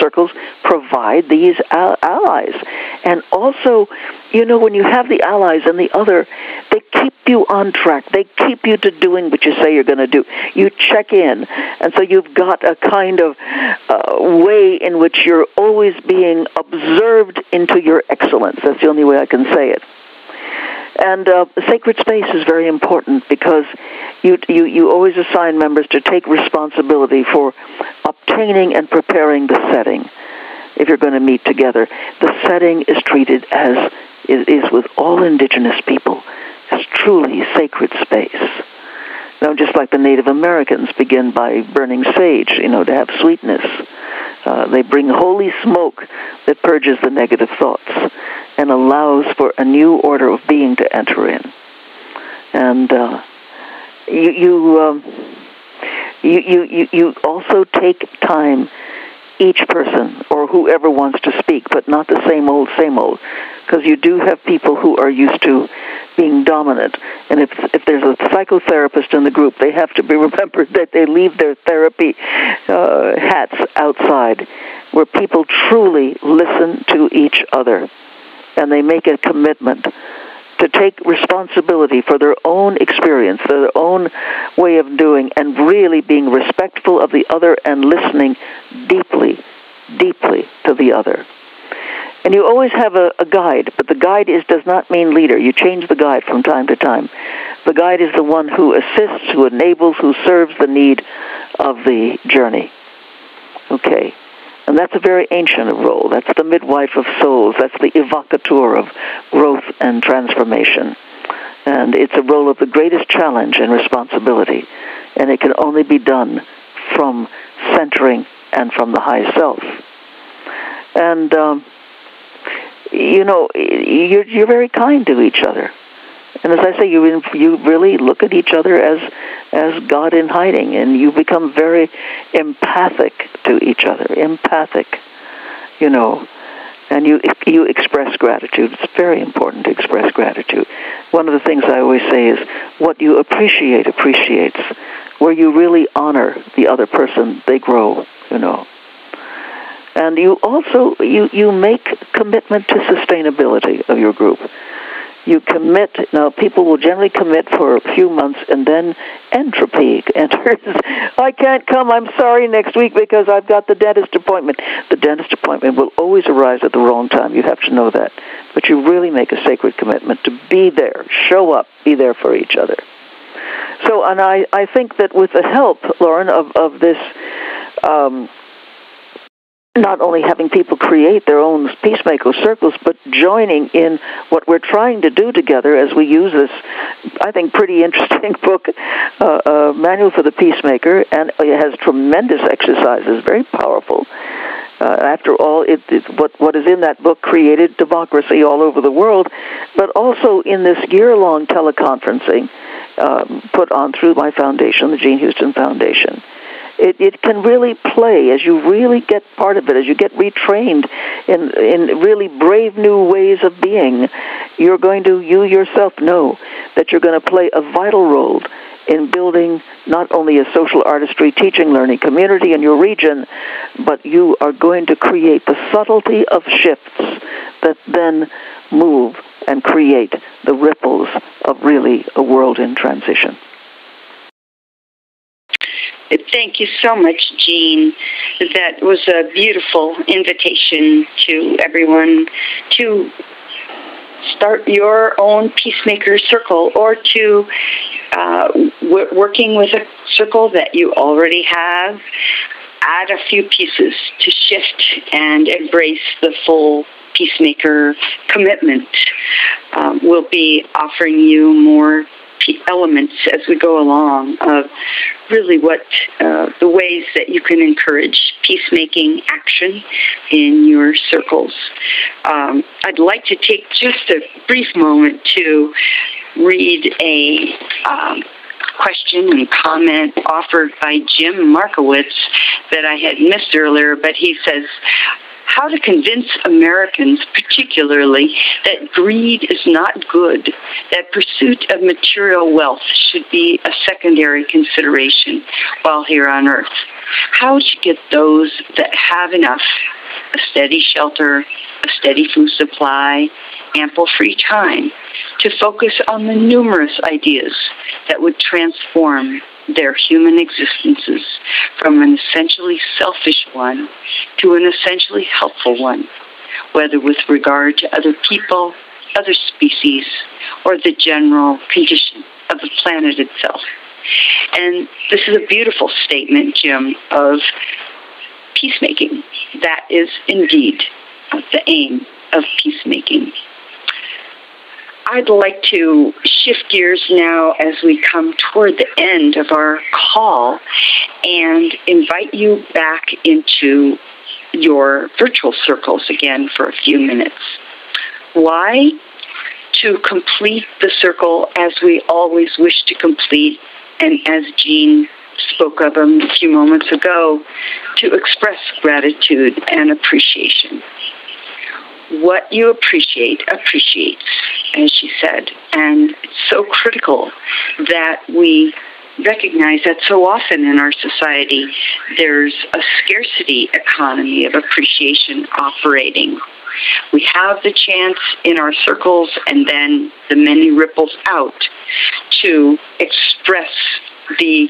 circles provide these allies. And also, you know, when you have the allies and the other, they keep you on track. They keep you to doing what you say you're going to do. You check in. And so you've got a kind of uh, way in which you're always being observed into your excellence. That's the only way I can say it. And uh, sacred space is very important because you, you, you always assign members to take responsibility for obtaining and preparing the setting if you're going to meet together. The setting is treated as it is with all indigenous people as truly sacred space. Now, just like the Native Americans begin by burning sage, you know, to have sweetness. Uh, they bring holy smoke that purges the negative thoughts and allows for a new order of being to enter in. And uh, you you, um, you you you you also take time each person or whoever wants to speak, but not the same old, same old, because you do have people who are used to being dominant. And if if there's a psychotherapist in the group, they have to be remembered that they leave their therapy uh, hats outside, where people truly listen to each other, and they make a commitment to take responsibility for their own experience, their own way of doing, and really being respectful of the other and listening deeply, deeply to the other. And you always have a, a guide, but the guide is does not mean leader. You change the guide from time to time. The guide is the one who assists, who enables, who serves the need of the journey. Okay. And that's a very ancient role. That's the midwife of souls. That's the evocateur of growth and transformation. And it's a role of the greatest challenge and responsibility. And it can only be done from centering and from the high self. And, um, you know, you're, you're very kind to each other. And as I say, you you really look at each other as as God in hiding, and you become very empathic to each other. Empathic, you know, and you you express gratitude. It's very important to express gratitude. One of the things I always say is, what you appreciate appreciates. Where you really honor the other person, they grow. You know and you also you you make commitment to sustainability of your group you commit. Now, people will generally commit for a few months, and then entropy enters. I can't come. I'm sorry next week because I've got the dentist appointment. The dentist appointment will always arise at the wrong time. You have to know that. But you really make a sacred commitment to be there, show up, be there for each other. So, and I, I think that with the help, Lauren, of, of this um, not only having people create their own peacemaker circles, but joining in what we're trying to do together as we use this, I think, pretty interesting book, uh, uh, Manual for the Peacemaker, and it has tremendous exercises, very powerful. Uh, after all, it, it, what what is in that book created democracy all over the world, but also in this year-long teleconferencing um, put on through my foundation, the Jean Houston Foundation it, it can really play as you really get part of it, as you get retrained in in really brave new ways of being. You're going to you yourself know that you're going to play a vital role in building not only a social artistry teaching learning community in your region, but you are going to create the subtlety of shifts that then move and create the ripples of really a world in transition. Thank you so much, Jean. That was a beautiful invitation to everyone to start your own peacemaker circle or to uh, w- working with a circle that you already have add a few pieces to shift and embrace the full peacemaker commitment um, we'll be offering you more elements as we go along of really what uh, the ways that you can encourage peacemaking action in your circles. Um, I'd like to take just a brief moment to read a um, question and comment offered by Jim Markowitz that I had missed earlier, but he says, how to convince Americans, particularly, that greed is not good, that pursuit of material wealth should be a secondary consideration while here on earth. How to get those that have enough, a steady shelter, a steady food supply, ample free time, to focus on the numerous ideas that would transform their human existences from an essentially selfish one to an essentially helpful one, whether with regard to other people, other species, or the general condition of the planet itself. And this is a beautiful statement, Jim, of peacemaking. That is indeed the aim of peacemaking. I'd like to shift gears now as we come toward the end of our call and invite you back into your virtual circles again for a few minutes. Why? To complete the circle as we always wish to complete, and as Jean spoke of a few moments ago, to express gratitude and appreciation what you appreciate appreciates, as she said. And it's so critical that we recognize that so often in our society there's a scarcity economy of appreciation operating. We have the chance in our circles and then the many ripples out to express the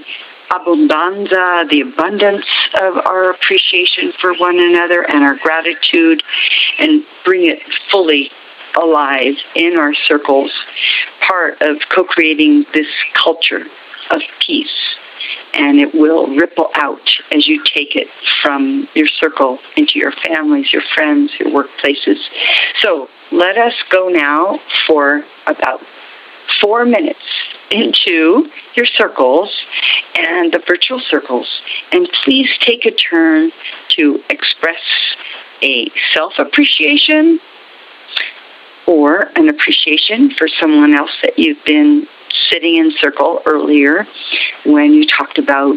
abundanza, the abundance of our appreciation for one another and our gratitude, and bring it fully alive in our circles, part of co creating this culture of peace. And it will ripple out as you take it from your circle into your families, your friends, your workplaces. So let us go now for about four minutes into your circles and the virtual circles, and please take a turn to express a self appreciation or an appreciation for someone else that you've been sitting in circle earlier when you talked about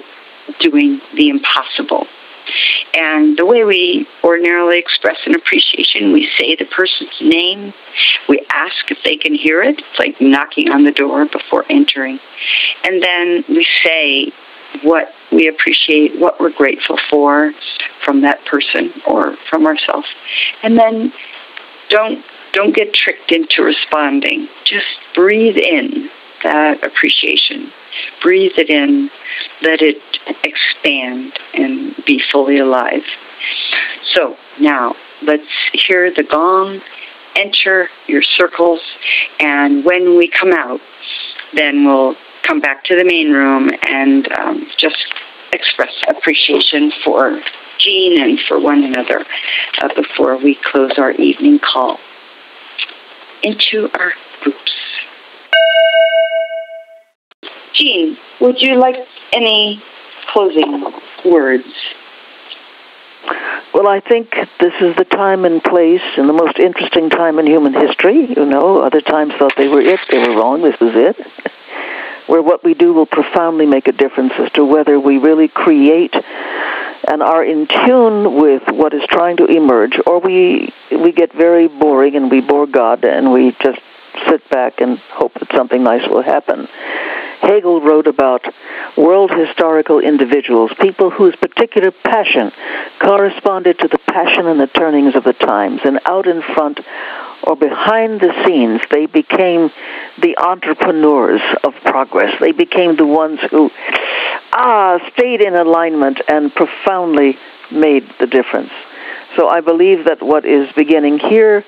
doing the impossible. And the way we ordinarily express an appreciation, we say the person's name, we ask if they can hear it. It's like knocking on the door before entering. And then we say what we appreciate, what we're grateful for from that person or from ourselves. And then don't don't get tricked into responding. Just breathe in that appreciation. Breathe it in, let it expand and be fully alive. So now let's hear the gong, enter your circles, and when we come out, then we'll come back to the main room and um, just express appreciation for Jean and for one another uh, before we close our evening call into our groups. Jean, would you like any closing words? Well, I think this is the time and place and the most interesting time in human history. You know, other times thought they were it, they were wrong, this is it. where what we do will profoundly make a difference as to whether we really create and are in tune with what is trying to emerge, or we we get very boring and we bore God and we just sit back and hope that something nice will happen. Hegel wrote about world historical individuals, people whose particular passion corresponded to the passion and the turnings of the times, and out in front or behind the scenes, they became the entrepreneurs of progress. They became the ones who, ah, stayed in alignment and profoundly made the difference. So I believe that what is beginning here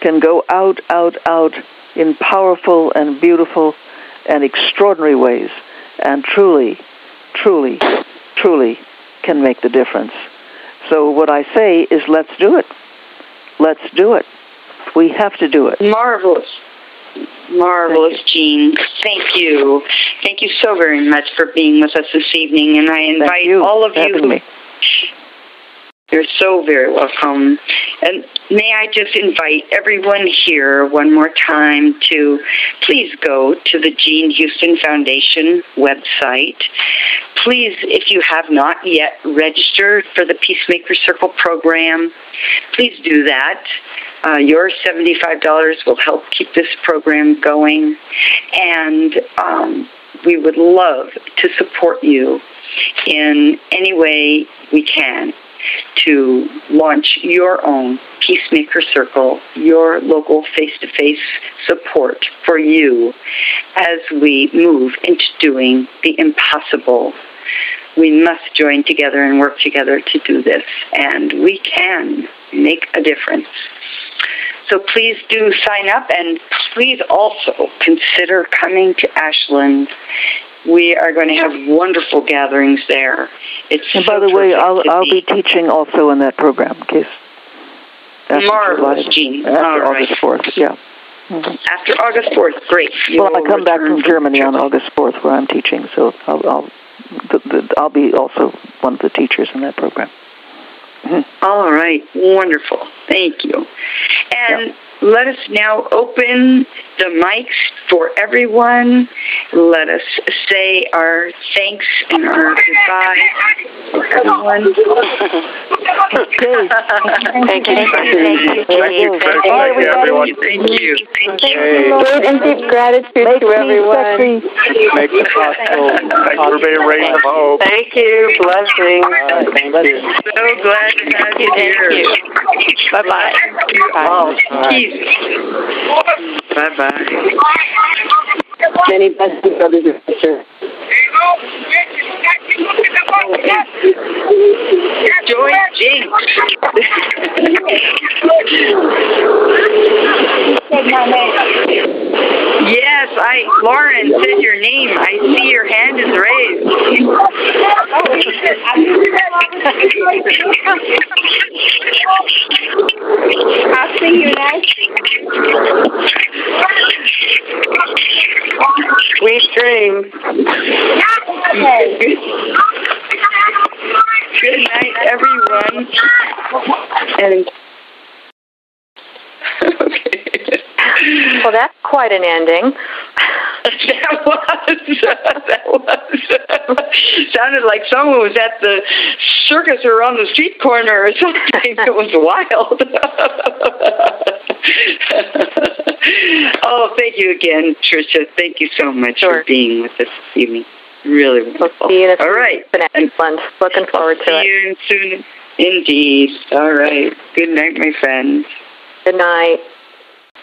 can go out, out, out in powerful and beautiful and extraordinary ways, and truly, truly, truly can make the difference. So what I say is let's do it. Let's do it. We have to do it. Marvelous. Marvelous, Jean. Thank you. Thank you so very much for being with us this evening. And I invite all of you who, me. You're so very welcome. And may I just invite everyone here one more time to please go to the Jean Houston Foundation website. Please, if you have not yet registered for the Peacemaker Circle program, please do that. Uh, your $75 will help keep this program going. And um, we would love to support you in any way we can to launch your own Peacemaker Circle, your local face to face support for you as we move into doing the impossible. We must join together and work together to do this, and we can make a difference. So please do sign up and please also consider coming to Ashland we are going to have wonderful gatherings there. It's and so by the way, I'll I'll be teaching also in that program, in case. after Marvelous, Jean. After All right. August fourth, yeah. Mhm. after August fourth. Great. You Well, I come back from Germany on August fourth, where I'm teaching, so I'll I'll the, the, I'll be also one of the teachers in that program. All right, wonderful. Thank you. And let us now open the mics for everyone. Let us say our thanks and our goodbye for everyone. Okay. Thank you. Thank you. Thank you. Thank you, everyone. Thank you. Thank you. Hey, Great and deep gratitude Make to me everyone. sexy. make it possible. Thanks for being raised of hope. Thank you. Blessings. All right, thank you. So glad to have you here. Bye bye. Oh, Bye. Jesus. Bye bye. Many blessings, brothers and sisters. Joy Jinx. yes, I, Lauren said your name. I see your hand is raised. I'll see you next. Sweet dreams. Good night, everyone. And okay. Well, that's quite an ending. That was that was sounded like someone was at the circus or on the street corner or something. It was wild. oh, thank you again, Tricia. Thank you so much Sure. for being with us this evening. Really We'll wonderful. see you in All right. Ashland. Looking forward to See it. you soon. Indeed. All right. Good night, my friends. Good night.